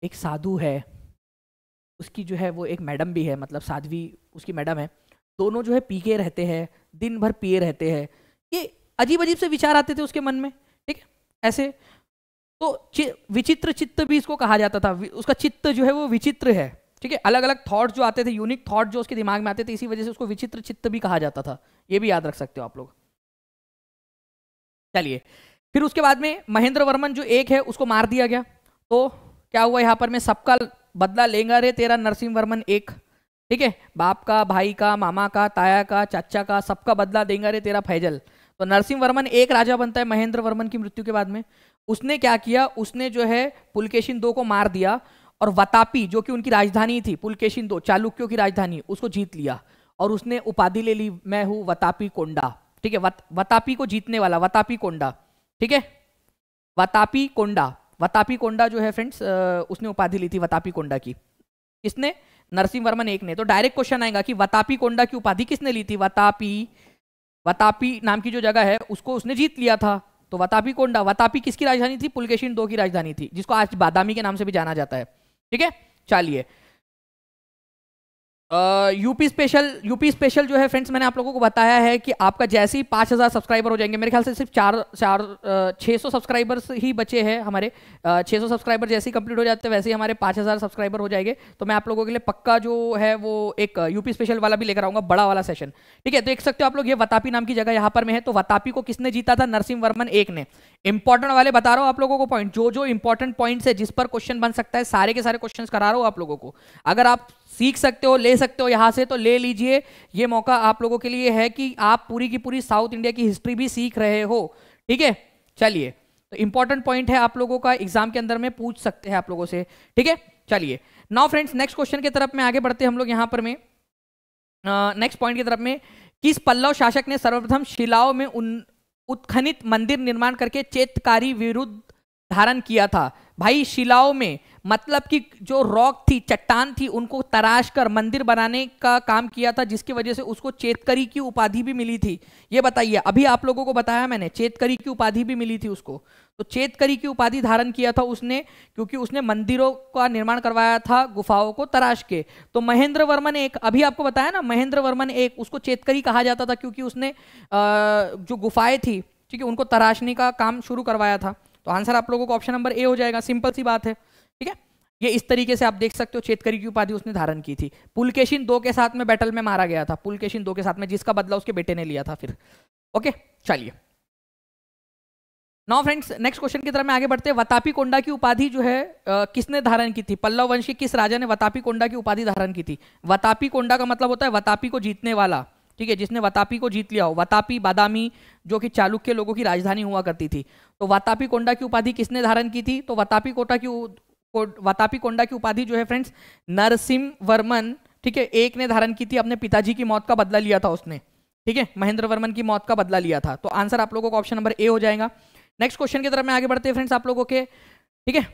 [SPEAKER 1] एक साधु है। उसकी जो है वो एक मैडम भी है मतलब साध्वी उसकी मैडम है। दोनों जो है पी के रहते हैं, दिन भर पिए रहते हैं। ये अजीब अजीब से विचार आते थे उसके मन में, ठीक है? ऐसे। तो विचित्र चित्त भी इसको कहा जाता था। उसका चित्त जो है वो विचित्र है, ठीक है? अलग अलग थॉट जो आते थे यूनिक थॉट जो उसके दिमाग में आते थे, इसी वजह से उसको विचित्र चित्त भी कहा जाता था। ये भी याद रख सकते हो आप लोग। चलिए, फिर उसके बाद में महेंद्र वर्मन जो एक है, उसको मार दिया गया। तो क्या हुआ यहाँ पर मैं? सबका बदला लेगा रे तेरा नरसिंह वर्मन एक। ठीक है? बाप का भाई का मामा का ताया का चाचा का सबका बदला देगा रे तेरा फैजल। तो नरसिंह वर्मन एक राजा बनता है महेंद्र वर्मन की मृत्यु के बाद में। उसने क्या किया? उसने जो है पुलकेशिन दो को मार दिया और वतापी जो कि उनकी राजधानी थी पुलकेशिन दो चालुक्यों की राजधानी उसको जीत लिया। और उसने उपाधि ले ली मैं हूँ वतापी कोंडा। ठीक है? वत, वतापी को जीतने वाला वतापी कोंडा। ठीक है? वतापी कोंडा। वतापी कोंडा जो है फ्रेंड्स उसने उपाधि ली थी वतापी कोंडा की। किसने? नरसिंह वर्मन एक ने। तो डायरेक्ट क्वेश्चन आएगा कि वतापी कोंडा की उपाधि किसने ली थी? वतापी वतापी नाम की जो जगह है, उसको उसने जीत लिया था। तो वतापी कोंडा वतापी किसकी राजधानी थी? पुलकेशिन दो की राजधानी थी, जिसको आज बादामी के नाम से भी जाना जाता है। ठीक है? चलिए। यूपी स्पेशल यूपी स्पेशल जो है फ्रेंड्स मैंने आप लोगों को बताया है कि आपका जैसे ही पाँच हज़ार सब्सक्राइबर हो जाएँगे, मेरे ख्याल से सिर्फ़ चार चार छः सौ सब्सक्राइबर्स ही बचे हैं हमारे। छः सौ सब्सक्राइबर जैसे ही कंप्लीट हो जाते हैं, वैसे ही हमारे पाँच हज़ार सब्सक्राइबर हो जाएँगे। तो मैं आप लोगों के लिए पक्का जो है वो एक यूपी स्पेशल वाला भी लेकर आऊँगा, बड़ा वाला सेशन ठीक है देख सकते हो आप लोग, ये वतापी नाम की जगह यहाँ पर में है तो वतापी को किसने जीता था? नरसिंह वर्मन एक ने। इंपॉर्टेंट वाले बता रहा हूँ आप लोगों को पॉइंट जो जो इंपॉर्टेंट पॉइंट्स है, जिस पर क्वेश्चन बन सकता है, सारे के सारे क्वेश्चन करा रहा हूँ आप लोगों को। अगर आप सीख सकते हो, ले सकते हो, यहाँ से तो ले लीजिए। ये मौका आप लोगों के लिए है कि आप पूरी की पूरी साउथ इंडिया की हिस्ट्री भी सीख रहे हो। ठीक है? चलिए तो इंपॉर्टेंट पॉइंट है आप लोगों का एग्ज़ाम के अंदर में पूछ सकते हैं आप लोगों से। ठीक है? चलिए नाउ फ्रेंड्स नेक्स्ट क्वेश्चन की तरफ़ में आगे बढ़ते हैं हम लोग यहाँ पर में। नेक्स्ट पॉइंट की तरफ़ में, किस पल्लव शासक ने सर्वप्रथम शिलाओं में उन, उत्खनित मंदिर निर्माण करके चेतकारी विरुद्ध धारण किया था। भाई, शिलाओं में मतलब कि जो रॉक थी, चट्टान थी, उनको तराश कर मंदिर बनाने का काम किया था, जिसकी वजह से उसको चेतकरी की उपाधि भी मिली थी। ये बताइए, अभी आप लोगों को बताया मैंने, चेतकरी की उपाधि भी मिली थी उसको। तो चेतकरी की उपाधि धारण किया था उसने, क्योंकि उसने मंदिरों का निर्माण करवाया था, गुफाओं को तराश के। तो महेंद्र वर्मन एक, अभी आपको बताया ना, महेंद्र वर्मन एक, उसको चेतकरी कहा जाता था, क्योंकि उसने जो गुफाएँ थी, ठीक है, उनको तराशने का काम शुरू करवाया था। तो आंसर आप लोगों को ऑप्शन नंबर ए हो जाएगा सिंपल सी बात है ठीक है? ये इस तरीके से आप देख सकते हो चेतकरी की उपाधि उसने धारण की थी। पुलकेशिन दो के साथ में बैटल में मारा गया था पुलकेशिन दो के साथ में जिसका बदला उसके बेटे ने लिया था फिर। ओके चलिए। नाउ फ्रेंड्स नेक्स्ट क्वेश्चन की तरफ़ में आगे बढ़ते हैं। वतापी कोंडा की उपाधि जो है आ, किसने धारण की थी? पल्लव वंशी किस राजा ने वतापी कोंडा की उपाधि धारण की थी? वतापी कोंडा का मतलब होता है वतापी को जीतने वाला ठीक है? जिसने वतापी को जीत लिया हो। वतापी बादामी जो कि चालुक्य लोगों की राजधानी हुआ करती थी। तो वातापी कोंडा की उपाधि किसने धारण की थी? तो वातापी कोटा की वातापी कोंडा की उपाधि जो है फ्रेंड्स नरसिम वर्मन ठीक है, एक ने धारण की थी, अपने पिताजी की मौत का बदला लिया था उसने, ठीक है महेंद्र वर्मन की मौत का बदला लिया था। तो आंसर आप लोगों का ऑप्शन नंबर ए हो जाएगा। नेक्स्ट क्वेश्चन की तरफ़ में आगे बढ़ते हैं फ्रेंड्स आप लोगों के, ठीक है?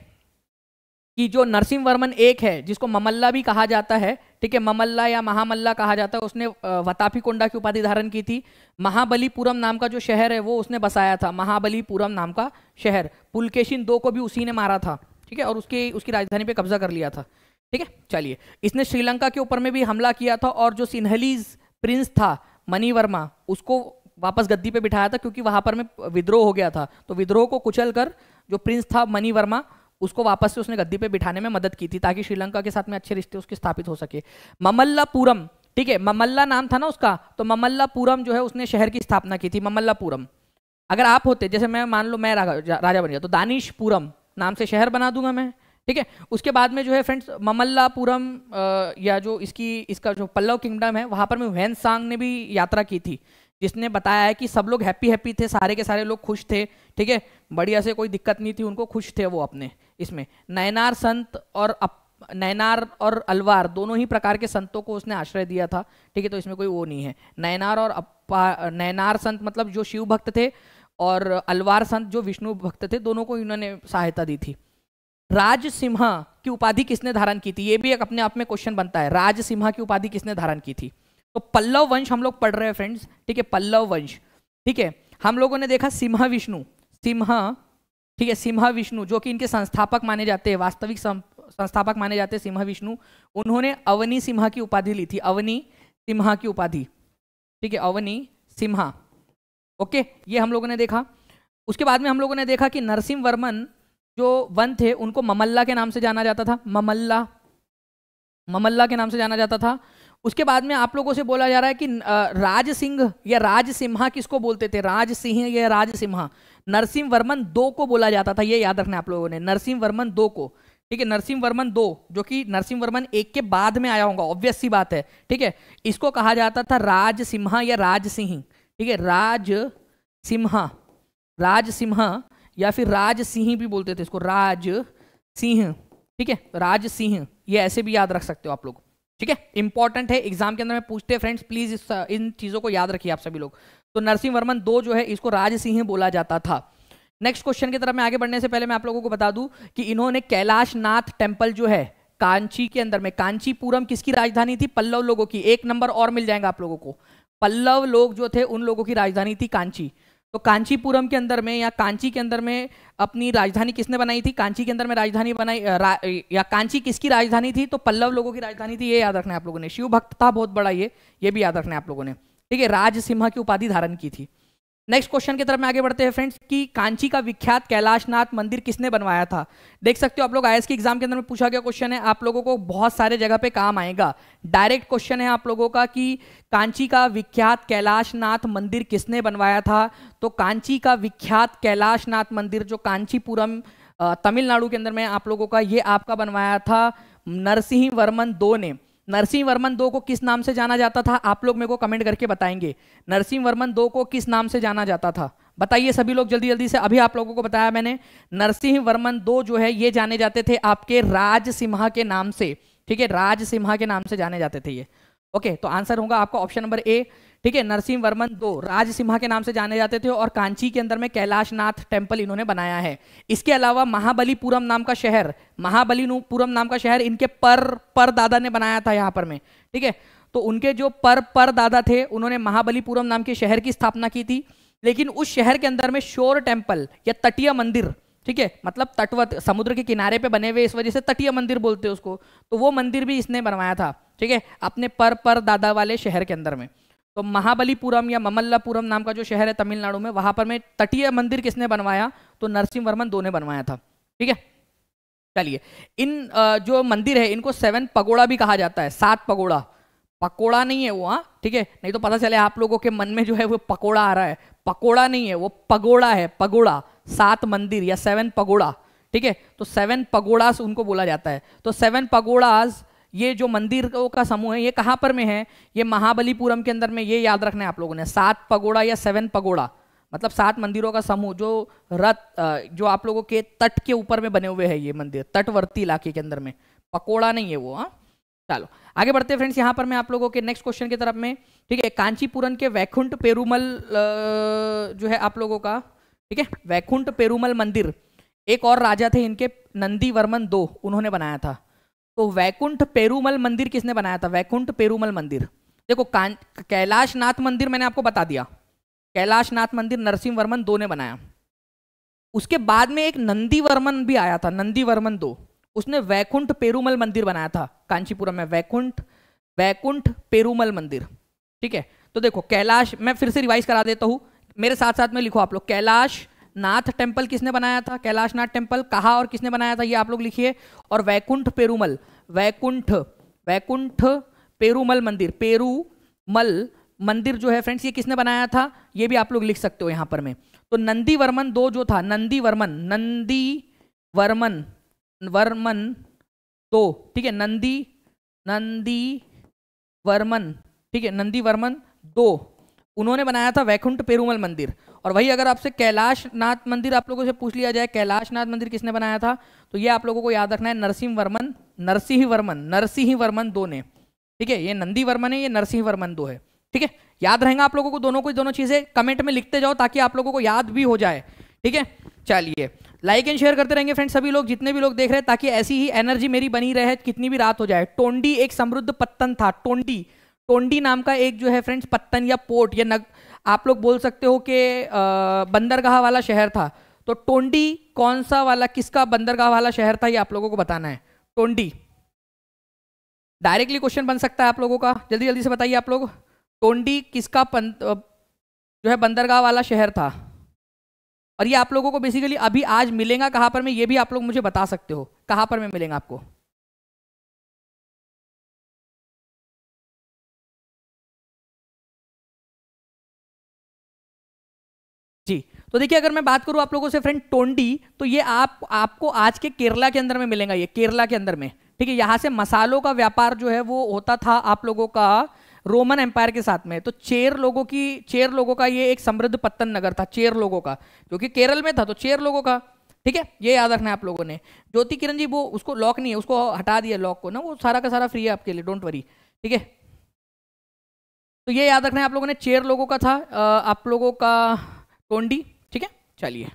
[SPEAKER 1] कि जो नरसिंह वर्मन एक है, जिसको ममल्ला भी कहा जाता है, ठीक है, ममल्ला या महामल्ला कहा जाता है, उसने वतापी कोंडा की उपाधि धारण की थी। महाबलीपुरम नाम का जो शहर है, वो उसने बसाया था, महाबलीपुरम नाम का शहर। पुलकेशिन दो को भी उसी ने मारा था, ठीक है, और उसके, उसकी राजधानी पे कब्जा कर लिया था, ठीक है, चलिए। इसने श्रीलंका के ऊपर में भी हमला किया था, और जो सिन्हलीज प्रिंस था मनी वर्मा उसको वापस गद्दी पे बिठाया था, क्योंकि वहाँ पर में विद्रोह हो गया था। तो विद्रोह को कुचल कर जो प्रिंस था मनी वर्मा उसको वापस से उसने गद्दी पे बिठाने में मदद की थी ताकि श्रीलंका के साथ में अच्छे रिश्ते उसके स्थापित हो सके। ममल्लापुरम, ठीक है? ममल्ला नाम था ना उसका तो ममल्लापुरम जो है उसने शहर की स्थापना की थी, ममल्लापुरम। अगर आप होते, जैसे मैं, मान लो मैं राजा बन गया तो दानिशपुरम नाम से शहर बना दूँगा मैं, ठीक है? उसके बाद में जो है फ्रेंड्स, ममल्लापुरम या जो इसकी, इसका जो पल्लव किंगडम है, वहाँ पर मैं वैन सांग ने भी यात्रा की थी, जिसने बताया है कि सब लोग हैप्पी हैप्पी थे, सारे के सारे लोग खुश थे, ठीक है? बढ़िया से कोई दिक्कत नहीं थी, उनको खुश थे वो अपने। इसमें। नैनार संत और अप, नयनार और अलवार दोनों ही प्रकार के संतों को उसने आश्रय दिया था। ठीक है तो इसमें कोई वो नहीं है। नैनार और अप्पा नयनार संत मतलब जो शिव भक्त थे और अलवार संत जो विष्णु भक्त थे दोनों को इन्होंने सहायता दी थी। राज सिम्हा की उपाधि किसने धारण की थी? ये भी एक अपने आप में क्वेश्चन बनता है। राज सिम्हा की उपाधि किसने धारण की थी? तो पल्लव वंश हम लोग पढ़ रहे हैं फ्रेंड्स ठीक है पल्लव वंश। ठीक है हम लोगों ने देखा सिम्हा विष्णु। सिम्हा ठीक है सिम्हा विष्णु, जो कि इनके संस्थापक माने जाते हैं, वास्तविक संस्थापक माने जाते हैं सिम्हा विष्णु, उन्होंने अवनी सिम्हा की उपाधि ली थी, अवनी सिम्हा की उपाधि। ठीक है, अवनी सिम्हा ओके, ये हम लोगों ने देखा। उसके बाद में हम लोगों ने देखा कि नरसिंह वर्मन जो वन थे, उनको ममल्ला के नाम से जाना जाता था, ममल्ला। ममल्ला के नाम से जाना जाता था। उसके बाद में आप लोगों से बोला जा रहा है कि राज सिंह या राज सिम्हा किसको बोलते थे? राज सिंह या राज सिम्हा? नरसिंह वर्मन दो को बोला जाता था, ये याद रखना आप लोगों ने। नरसिंह वर्मन दो को। ठीक है, नरसिंह वर्मन दो, जो कि नरसिंह वर्मन एक के बाद में आया होगा ऑब्वियस सी बात है। ठीक है, इसको कहा जाता था राज सिम्हा या राज सिंह। ठीक है, राज सिम्हा राज सिम्हा या फिर राज सिंह भी बोलते थे इसको, राज सिंह। ठीक है, राज सिंह, ये ऐसे भी याद रख सकते हो आप लोग। ठीक है? इंपॉर्टेंट है एग्ज़ाम के अंदर में पूछते हैं फ्रेंड्स प्लीज़ इन चीज़ों को याद रखिए आप सभी लोग। तो नरसिंह वर्मन दो जो है, इसको राज सिंह बोला जाता था। नेक्स्ट क्वेश्चन की तरफ़ मैं आगे बढ़ने से पहले मैं आप लोगों को बता दूँ कि इन्होंने कैलाश नाथ टेंपल जो है, कांची के अंदर में, कांचीपुरम किसकी राजधानी थी? पल्लव लोगों की। एक नंबर और मिल जाएगा आप लोगों को। पल्लव लोग जो थे, उन लोगों की राजधानी थी कांची। तो कांचीपुरम के अंदर में या कांची के अंदर में अपनी राजधानी किसने बनाई थी? कांची के अंदर में राजधानी बनाई रा, या कांची किसकी राजधानी थी? तो पल्लव लोगों की राजधानी थी ये याद रखना है आप लोगों ने। शिव भक्त था बहुत बड़ा ये ये भी याद रखना है आप लोगों ने। ठीक है राज सिम्हा की उपाधि धारण की थी। नेक्स्ट क्वेश्चन की तरफ़ में आगे बढ़ते हैं फ्रेंड्स कि कांची का विख्यात कैलाशनाथ मंदिर किसने बनवाया था? देख सकते हो आप लोग आईएस के एग्ज़ाम के अंदर में पूछा गया क्वेश्चन है, आप लोगों को बहुत सारे जगह पे काम आएगा। डायरेक्ट क्वेश्चन है आप लोगों का कि कांची का विख्यात कैलाशनाथ मंदिर किसने बनवाया था? तो कांची का विख्यात कैलाशनाथ मंदिर जो कांचीपुरम तमिलनाडु के अंदर में आप लोगों का, ये आपका बनवाया था नरसिंह वर्मन दो ने। नरसिंह वर्मन दो को किस नाम से जाना जाता था? आप लोग मेरे को कमेंट करके बताएँगे। नरसिंह वर्मन दो को किस नाम से जाना जाता था? बताइए सभी लोग जल्दी जल्दी से। अभी आप लोगों को बताया मैंने। नरसिंह वर्मन दो जो है, ये जाने जाते थे आपके राज सिम्हा के नाम से। ठीक है राज सिम्हा के नाम से जाने जाते थे ये। ओके तो आंसर होगा आपका ऑप्शन नंबर ए। ठीक है, नरसिंह वर्मन दो राज सिम्हा के नाम से जाने जाते थे और कांची के अंदर में कैलाशनाथ टेंपल इन्होंने बनाया है। इसके अलावा महाबलीपुरम नाम का शहर, महाबलीपुरम नाम का शहर इनके पर पर दादा ने बनाया था यहाँ पर में, ठीक है? तो उनके जो पर पर दादा थे, उन्होंने महाबलीपुरम नाम के शहर की स्थापना की थी। लेकिन उस शहर के अंदर में शोर टेंपल या तटीय मंदिर, ठीक है मतलब तटवत, समुद्र के किनारे पे बने हुए इस वजह से तटीय मंदिर बोलते हैं उसको तो वो मंदिर भी इसने बनवाया था, ठीक है, अपने पर पर दादा वाले शहर के अंदर में। तो महाबलीपुरम या ममल्लापुरम नाम का जो शहर है तमिलनाडु में, वहाँ पर में तटीय मंदिर किसने बनवाया? तो नरसिंह वर्मन दो ने बनवाया था। ठीक है? चलिए, इन जो मंदिर है, इनको सेवन पगोड़ा भी कहा जाता है, सात पगोड़ा। पकोड़ा नहीं है वो हाँ? ठीक है? नहीं तो पता चले आप लोगों के मन में जो है वो पकोड़ा आ रहा है। पकोड़ा नहीं है, वो पगोड़ा है, पगोड़ा। सात मंदिर या सेवन पगोड़ा। ठीक है? तो सेवन पगोड़ास उनको बोला जाता है। तो सेवन पगोड़ास ये जो मंदिरों का समूह है, ये कहाँ पर में है? ये महाबलीपुरम के अंदर में ये याद रखना है आप लोगों ने। सात पगोड़ा या सेवन पगोड़ा मतलब सात मंदिरों का समूह, जो रथ जो आप लोगों के तट के ऊपर में बने हुए हैं ये मंदिर, तटवर्ती इलाके के अंदर में। पकोड़ा नहीं है वो हाँ। चलो, आगे बढ़ते हैं फ्रेंड्स, यहाँ पर मैं आप लोगों के नेक्स्ट क्वेश्चन की तरफ़ में, ठीक है, कांचीपुरम के वैकुंठ पेरुमल जो है आप लोगों का, ठीक है, वैकुंठ पेरुमल मंदिर, एक और राजा थे इनके नंदी वर्मन दो, उन्होंने बनाया था। तो वैकुंठ पेरूमल मंदिर किसने बनाया था? वैकुंठ पेरूमल मंदिर। देखो कैलाश नाथ मंदिर मैंने आपको बता दिया। कैलाश नाथ मंदिर नरसिंह वर्मन दो ने बनाया। उसके बाद में एक नंदी वर्मन भी आया था नंदी वर्मन दो। उसने वैकुंठ पेरूमल मंदिर बनाया था, कांचीपुरम में। वैकुंठ वैकुंठ पेरूमल मंदिर। ठीक है? तो देखो, कैलाश, मैं फिर से रिवाइज करा देता हूँ। मेरे साथ साथ में लिखो आप लोग, कैलाश नाथ टेंपल किसने बनाया था? कैलाश नाथ टेंपल कहा और किसने बनाया था? ये आप लोग लिखिए। और वैकुंठ पेरूमल, वैकुंठ वैकुंठ पेरूमल मंदिर पेरूमल मंदिर जो है फ्रेंड्स ये किसने बनाया था? ये भी आप लोग लिख सकते हो यहाँ पर में। तो नंदी वर्मन दो जो था नंदी वर्मन नंदी वर्मन वर्मन दो, ठीक है, नंदी नंदी वर्मन ठीक है नंदी वर्मन दो, उन्होंने बनाया था वैकुंठ पेरुमल मंदिर। और वही अगर आपसे कैलाश नाथ मंदिर आप लोगों से पूछ लिया जाए कैलाश नाथ मंदिर किसने बनाया था तो ये आप लोगों को याद रखना है नरसिंह वर्मन नरसिंह वर्मन नरसिंह वर्मन दो ने। ठीक है, ये नंदी वर्मन है, ये नरसिंह वर्मन दो है। ठीक है, याद रहेगा आप लोगों को दोनों को, दोनों चीज़ें कमेंट में लिखते जाओ ताकि आप लोगों को याद भी हो जाए। ठीक है, चलिए लाइक एंड शेयर करते रहेंगे फ्रेंड्स सभी लोग, जितने भी लोग देख रहे हैं, ताकि ऐसी ही एनर्जी मेरी बनी रहे, कितनी भी रात हो जाए। टोंडी एक समृद्ध पत्तन था, टोंडी टोंडी नाम का एक जो है फ्रेंड्स पत्तन या पोर्ट या नग आप लोग बोल सकते हो कि बंदरगाह वाला शहर था। तो टोंडी कौन सा वाला, किसका बंदरगाह वाला शहर था, ये आप लोगों को बताना है। टोंडी। डायरेक्टली क्वेश्चन बन सकता है आप लोगों का। जल्दी जल्दी से बताइए आप लोग। टोंडी किसका जो है बंदरगाह वाला शहर था? और ये आप लोगों को बेसिकली अभी आज मिलेगा, कहाँ पर मैं, ये भी आप लोग मुझे बता सकते हो। कहाँ पर मैं मिलेगा आपको? जी तो देखिए अगर मैं बात करूँ आप लोगों से फ्रेंड टोंडी तो ये आप, आपको आज के केरला के अंदर में मिलेगा ये, केरला के अंदर में। ठीक है, यहाँ से मसालों का व्यापार जो है वो होता था आप लोगों का रोमन एम्पायर के साथ में। तो चेर लोगों की, चेर लोगों का ये एक समृद्ध पत्तन नगर था, चेर लोगों का, जो कि केरल में था तो चेर लोगों का। ठीक है, ये याद रखना है आप लोगों ने। ज्योति किरण जी, वो, उसको लॉक नहीं है, उसको हटा दिया लॉक को ना, वो सारा का सारा फ्री है आपके लिए डोंट वरी ठीक है? तो ये याद रखना है आप लोगों ने, चेर लोगों का था आप लोगों का टोंडी ठीक है? चलिए।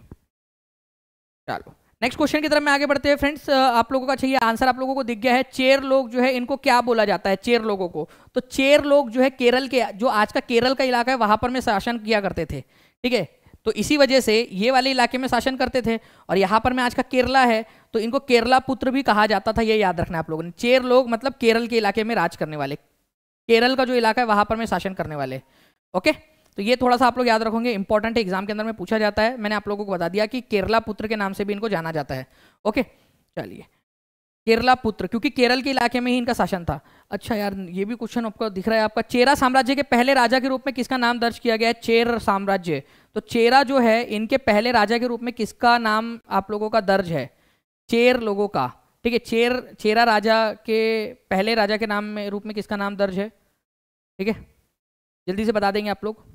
[SPEAKER 1] चलो। नेक्स्ट क्वेश्चन की तरफ़ में आगे बढ़ते हैं। फ्रेंड्स आप लोगों का चाहिए आंसर आप लोगों को दिख गया है चेर लोग जो है, इनको क्या बोला जाता है चेर लोगों को? तो चेर लोग जो है, केरल के, जो आज का केरल का इलाका है, वहाँ पर में शासन किया करते थे, ठीक है? तो इसी वजह से ये वाले इलाके में शासन करते थे, और यहाँ पर में आज का केरला है तो इनको केरला पुत्र भी कहा जाता था, ये याद रखना आप लोगों ने। चेर लोग मतलब केरल के इलाके में राज करने वाले, केरल का जो इलाका है, वहाँ पर में शासन करने वाले, ओके? तो ये थोड़ा सा आप लोग याद रखोगे इंपॉर्टेंट है एग्ज़ाम के अंदर में पूछा जाता है। मैंने आप लोगों को बता दिया कि केरला पुत्र के नाम से भी इनको जाना जाता है। ओके चलिए। केरला पुत्र, क्योंकि केरल के इलाके में ही इनका शासन था। अच्छा यार, ये भी क्वेश्चन आपको दिख रहा है आपका। चेरा साम्राज्य के पहले राजा के रूप में किसका नाम दर्ज किया गया है? चेर साम्राज्य। तो चेरा जो है, इनके पहले राजा के रूप में किसका नाम आप लोगों का दर्ज है? चेर लोगों का। ठीक है, चेर, चेरा राजा के पहले राजा के नाम में, रूप में किसका नाम दर्ज है? ठीक है? जल्दी से बता देंगे आप लोग।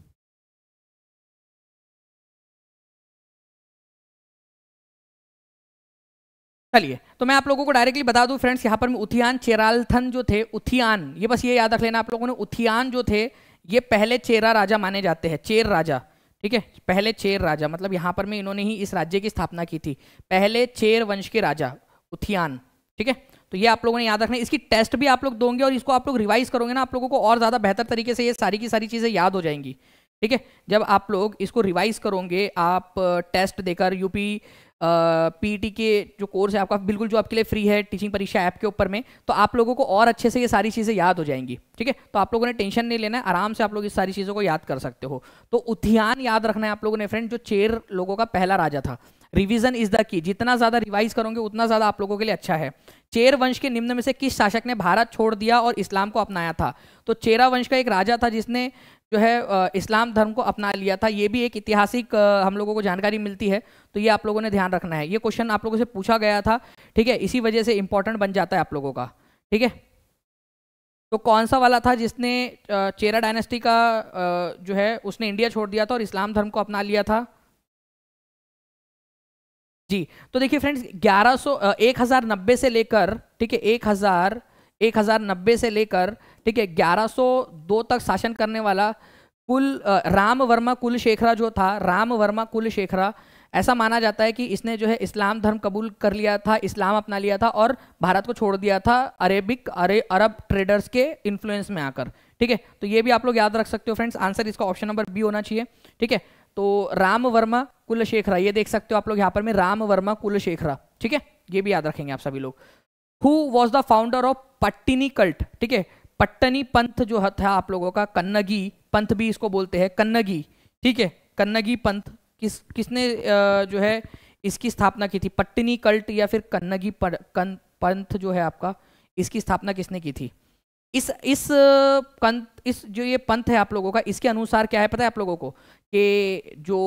[SPEAKER 1] चलिए तो मैं आप लोगों को डायरेक्टली बता दूँ फ्रेंड्स यहाँ पर मैं उथियान चेरालथन जो थे, उथियान, ये बस ये याद रख लेना आप लोगों ने, उथियान जो थे, ये पहले चेरा राजा माने जाते हैं, चेर राजा, ठीक है? पहले चेर राजा मतलब यहाँ पर में इन्होंने ही इस राज्य की स्थापना की थी, पहले चेर वंश के राजा, उथियान, ठीक है? तो ये आप लोगों ने याद रखना, इसकी टेस्ट भी आप लोग दोगे और इसको आप लोग रिवाइज करोगे ना, आप लोगों को और ज़्यादा बेहतर तरीके से ये सारी की सारी चीज़ें याद हो जाएँगी, ठीक है? जब आप लोग इसको रिवाइज करोगे, आप टेस्ट देकर यूपी पीटी के जो कोर्स है आपका, बिल्कुल जो आपके लिए फ्री है टीचिंग परीक्षा ऐप के ऊपर में तो आप लोगों को और अच्छे से ये सारी चीज़ें याद हो जाएँगी, ठीक है? तो आप लोगों ने टेंशन नहीं लेना है आराम से आप लोग इस सारी चीज़ों को याद कर सकते हो। तो उद्यान याद रखना है आप लोगों ने फ्रेंड जो चेर लोगों का पहला राजा था। रिवीजन इज़ द की जितना ज़्यादा रिवाइज करोगे, उतना ज़्यादा आप लोगों के लिए अच्छा है। चेर वंश के निम्न में से किस शासक ने भारत छोड़ दिया और इस्लाम को अपनाया था? तो चेरा वंश का एक राजा था जिसने जो है इस्लाम धर्म को अपना लिया था। ये भी एक ऐतिहासिक हम लोगों को जानकारी मिलती है तो ये आप लोगों ने ध्यान रखना है। ये क्वेश्चन आप लोगों से पूछा गया था, ठीक है? इसी वजह से इंपॉर्टेंट बन जाता है आप लोगों का, ठीक है? तो कौन सा वाला था जिसने चेरा डायनेस्टी का जो है, उसने इंडिया छोड़ दिया था और इस्लाम धर्म को अपना लिया था? जी तो देखिए फ्रेंड्स 1100 एक हज़ार नब्बे से लेकर, ठीक है, एक हज़ार एक हज़ार नब्बे से लेकर ठीक है 1102 तक शासन करने वाला कुल राम वर्मा कुल शेखरा जो था, राम वर्मा कुल शेखरा ऐसा माना जाता है कि इसने जो है इस्लाम धर्म कबूल कर लिया था, इस्लाम अपना लिया था और भारत को छोड़ दिया था अरेबिक, अरे, अरब ट्रेडर्स के इन्फ्लुएंस में आकर। ठीक है तो ये भी आप लोग याद रख सकते हो फ्रेंड्स आंसर इसका ऑप्शन नंबर बी होना चाहिए। ठीक है तो राम वर्मा कुल शेखरा ये देख सकते हो आप लोग यहाँ पर में राम वर्मा कुल शेखरा ठीक है, ये भी याद रखेंगे आप सभी लोग। Who was the founder of Pattini cult ठीक है पट्टनी पंथ जो था आप लोगों का, कन्नगी पंथ भी इसको बोलते हैं, कन्नगी। ठीक है? कन्नगी पंथ किस किसने जो है, इसकी स्थापना की थी? पट्टनी कल्ट या फिर कन्नगी पंथ जो है आपका, इसकी स्थापना किसने की थी? इस इस पंथ इस जो ये पंथ है आप लोगों का, इसके अनुसार क्या है पता है आप लोगों को? कि जो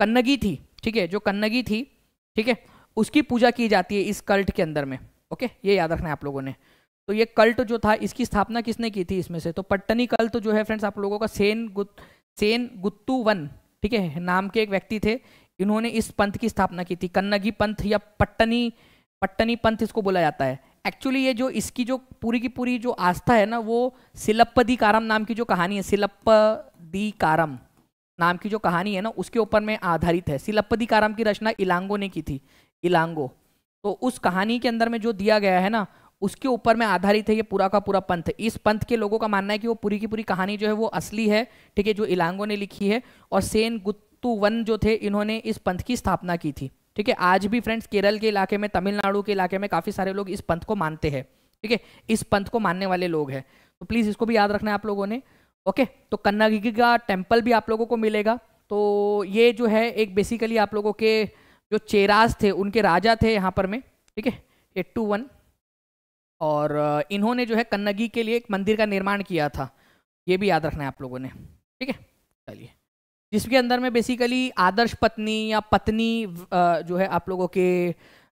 [SPEAKER 1] कन्नगी थी, ठीक है, जो कन्नगी थी, ठीक है, उसकी पूजा की जाती है इस कल्ट के अंदर में। ओके? ये याद रखना है आप लोगों ने। तो ये कल्ट जो था, इसकी स्थापना किसने की थी इसमें से? तो पट्टनी कल्ट जो है फ्रेंड्स, आप लोगों का सेन गुत, सेन गुत्तू वन ठीक है, नाम के एक व्यक्ति थे, इन्होंने इस पंथ की स्थापना की थी। कन्नगी पंथ या पट्टनी पट्टनी पंथ इसको बोला जाता है। एक्चुअली ये जो, इसकी जो पूरी की पूरी जो आस्था है ना, वो सिलप्पदी कारम नाम की जो कहानी है सिलप्पदी कारम नाम की जो कहानी है ना, उसके ऊपर में आधारित है। सिलप्पदी कारम की रचना इलांगो ने की थी, इलांगो। तो उस कहानी के अंदर में जो दिया गया है ना उसके ऊपर में आधारित है ये पूरा का पूरा पंथ। इस पंथ के लोगों का मानना है कि वो पूरी की पूरी कहानी जो है वो असली है, ठीक है, जो इलांगो ने लिखी है और सेन गुत्तु वन जो थे, इन्होंने इस पंथ की स्थापना की थी, ठीक है। आज भी फ्रेंड्स, केरल के इलाके में, तमिलनाडु के इलाके में काफ़ी सारे लोग इस पंथ को मानते हैं, ठीक है। इस पंथ को मानने वाले लोग हैं। तो प्लीज़ इसको भी याद रखना है आप लोगों ने ओके तो कन्नागिगी का टेंपल भी आप लोगों को मिलेगा। तो ये जो है, एक बेसिकली आप लोगों के जो चेराज थे, उनके राजा थे यहाँ पर में, ठीक है एट टू वन और इन्होंने जो है कन्नगी के लिए एक मंदिर का निर्माण किया था। ये भी याद रखना है आप लोगों ने। ठीक है? चलिए। जिसके अंदर में बेसिकली आदर्श पत्नी या पत्नी जो है आप लोगों के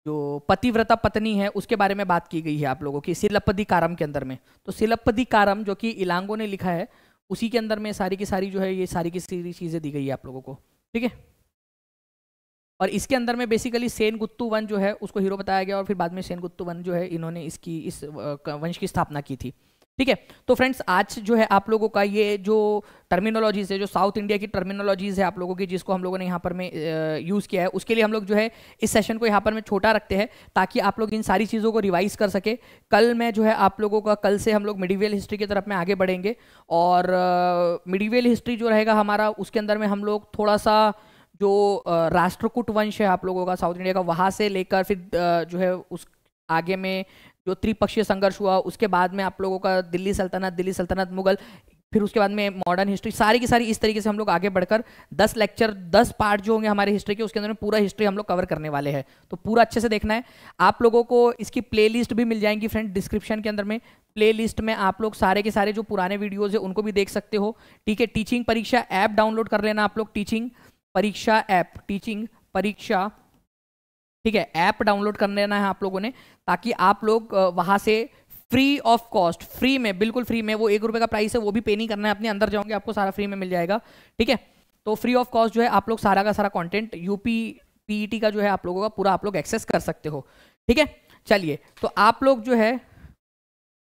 [SPEAKER 1] जो पतिव्रता पत्नी है, उसके बारे में बात की गई है आप लोगों की सिलपदी कारम के अंदर में। तो सिलपदी कारम जो कि इलांगो ने लिखा है, उसी के अंदर में सारी की सारी जो है, ये सारी की सारी चीज़ें दी गई है आप लोगों को। ठीक है? और इसके अंदर में बेसिकली सेन गुत्तू वन जो है, उसको हीरो बताया गया और फिर बाद में सेन गुत्तु वन जो है, इन्होंने इसकी, इस वंश की स्थापना की थी। ठीक है? तो फ्रेंड्स आज जो है आप लोगों का ये जो टर्मिनोलॉजीज है, जो साउथ इंडिया की टर्मिनोलॉजीज है आप लोगों की, जिसको हम लोगों ने यहाँ पर में यूज़ किया है, उसके लिए हम लोग जो है, इस सेशन को यहाँ पर में छोटा रखते हैं, ताकि आप लोग इन सारी चीज़ों को रिवाइज कर सके। कल मैं जो है आप लोगों का, कल से हम लोग मिडिवियल हिस्ट्री की तरफ़ में आगे बढ़ेंगे और मिडिवियल हिस्ट्री जो रहेगा हमारा, उसके अंदर में हम लोग थोड़ा सा जो राष्ट्रकूट वंश है आप लोगों का, साउथ इंडिया का, वहाँ से लेकर फिर जो है उस आगे में जो त्रिपक्षीय संघर्ष हुआ, उसके बाद में आप लोगों का दिल्ली सल्तनत दिल्ली सल्तनत मुगल, फिर उसके बाद में मॉडर्न हिस्ट्री सारी की सारी इस तरीके से हम लोग आगे बढ़कर 10 लेक्चर 10 पार्ट जो होंगे हमारे हिस्ट्री के, उसके अंदर में पूरा हिस्ट्री हम लोग कवर करने वाले हैं। तो पूरा अच्छे से देखना है। आप लोगों को इसकी प्लेलिस्ट भी मिल जाएँगी फ्रेंड डिस्क्रिप्शन के अंदर में। प्लेलिस्ट में आप लोग सारे के सारे जो पुराने वीडियोज़ है, उनको भी देख सकते हो। ठीक है टीचिंग परीक्षा ऐप डाउनलोड कर लेना आप लोग टीचिंग परीक्षा ऐप टीचिंग परीक्षा। ठीक है, ऐप डाउनलोड कर लेना है आप लोगों ने, ताकि आप लोग वहाँ से फ्री ऑफ़ कॉस्ट फ्री में, बिल्कुल फ्री में, वो एक रुपए का प्राइस है, वो भी पे नहीं करना है, अपने अंदर जाओगे आपको सारा फ्री में मिल जाएगा। ठीक है तो फ्री ऑफ़ कॉस्ट जो है, आप लोग सारा का सारा कंटेंट यूपी पीईटी का जो है आप लोगों का पूरा आप लोग एक्सेस कर सकते हो। ठीक है, चलिए तो आप लोग जो है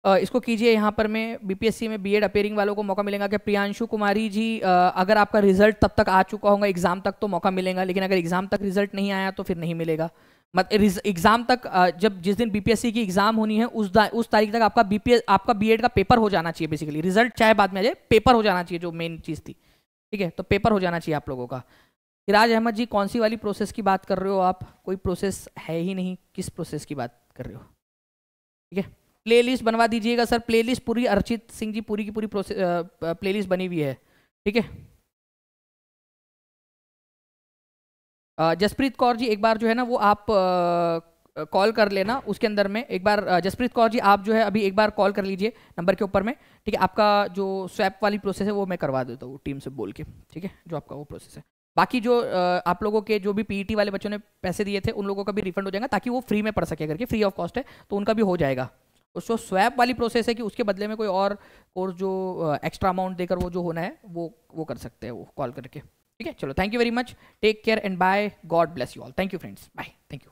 [SPEAKER 1] इसको कीजिए, यहाँ पर मैं बीपीएससी में बीएड अपेयरिंग वालों को मौका मिलेगा कि प्रियांशु कुमारी जी अगर आपका रिज़ल्ट तब तक आ चुका होगा एग्ज़ाम तक तो मौका मिलेगा, लेकिन अगर एग्ज़ाम तक रिज़ल्ट नहीं आया तो फिर नहीं मिलेगा। मत एग्ज़ाम तक जब जिस दिन बीपीएससी की एग्ज़ाम होनी है, उस उस तारीख तक आपका बीपीएस आपका बीएड का पेपर हो जाना चाहिए बेसिकली रिज़ल्ट चाहे बाद में आ जाए पेपर हो जाना चाहिए, जो मेन चीज़ थी। ठीक है? तो पेपर हो जाना चाहिए आप लोगों का। सिराज अहमद जी, कौन सी वाली प्रोसेस की बात कर रहे हो आप? कोई प्रोसेस है ही नहीं। किस प्रोसेस की बात कर रहे हो? ठीक है? प्लेलिस्ट बनवा दीजिएगा, सर। प्लेलिस्ट पूरी अर्चित सिंह जी, पूरी की पूरी प्लेलिस्ट बनी हुई है। ठीक है? जसप्रीत कौर जी, एक बार जो है ना, वो आप कॉल कर लेना उसके अंदर में। एक बार जसप्रीत कौर जी, आप जो है अभी एक बार कॉल कर लीजिए नंबर के ऊपर में। ठीक है? आपका जो स्वैप वाली प्रोसेस है, वो मैं करवा देता हूँ टीम से बोल के। ठीक है? जो आपका वो प्रोसेस है। बाकी जो आप लोगों के जो भी पीईटी वाले बच्चों ने पैसे दिए थे, उन लोगों का भी रिफंड हो जाएगा ताकि वो फ्री में पढ़ सके। करके फ्री ऑफ़ कॉस्ट है तो उनका भी हो जाएगा। उसको स्वैप वाली प्रोसेस है कि उसके बदले में कोई और कोर्स जो एक्स्ट्रा अमाउंट देकर वो जो होना है, वो वो कर सकते हैं वो कॉल करके। ठीक है? चलो thank you very much take care and bye God bless you all thank you friends bye thank you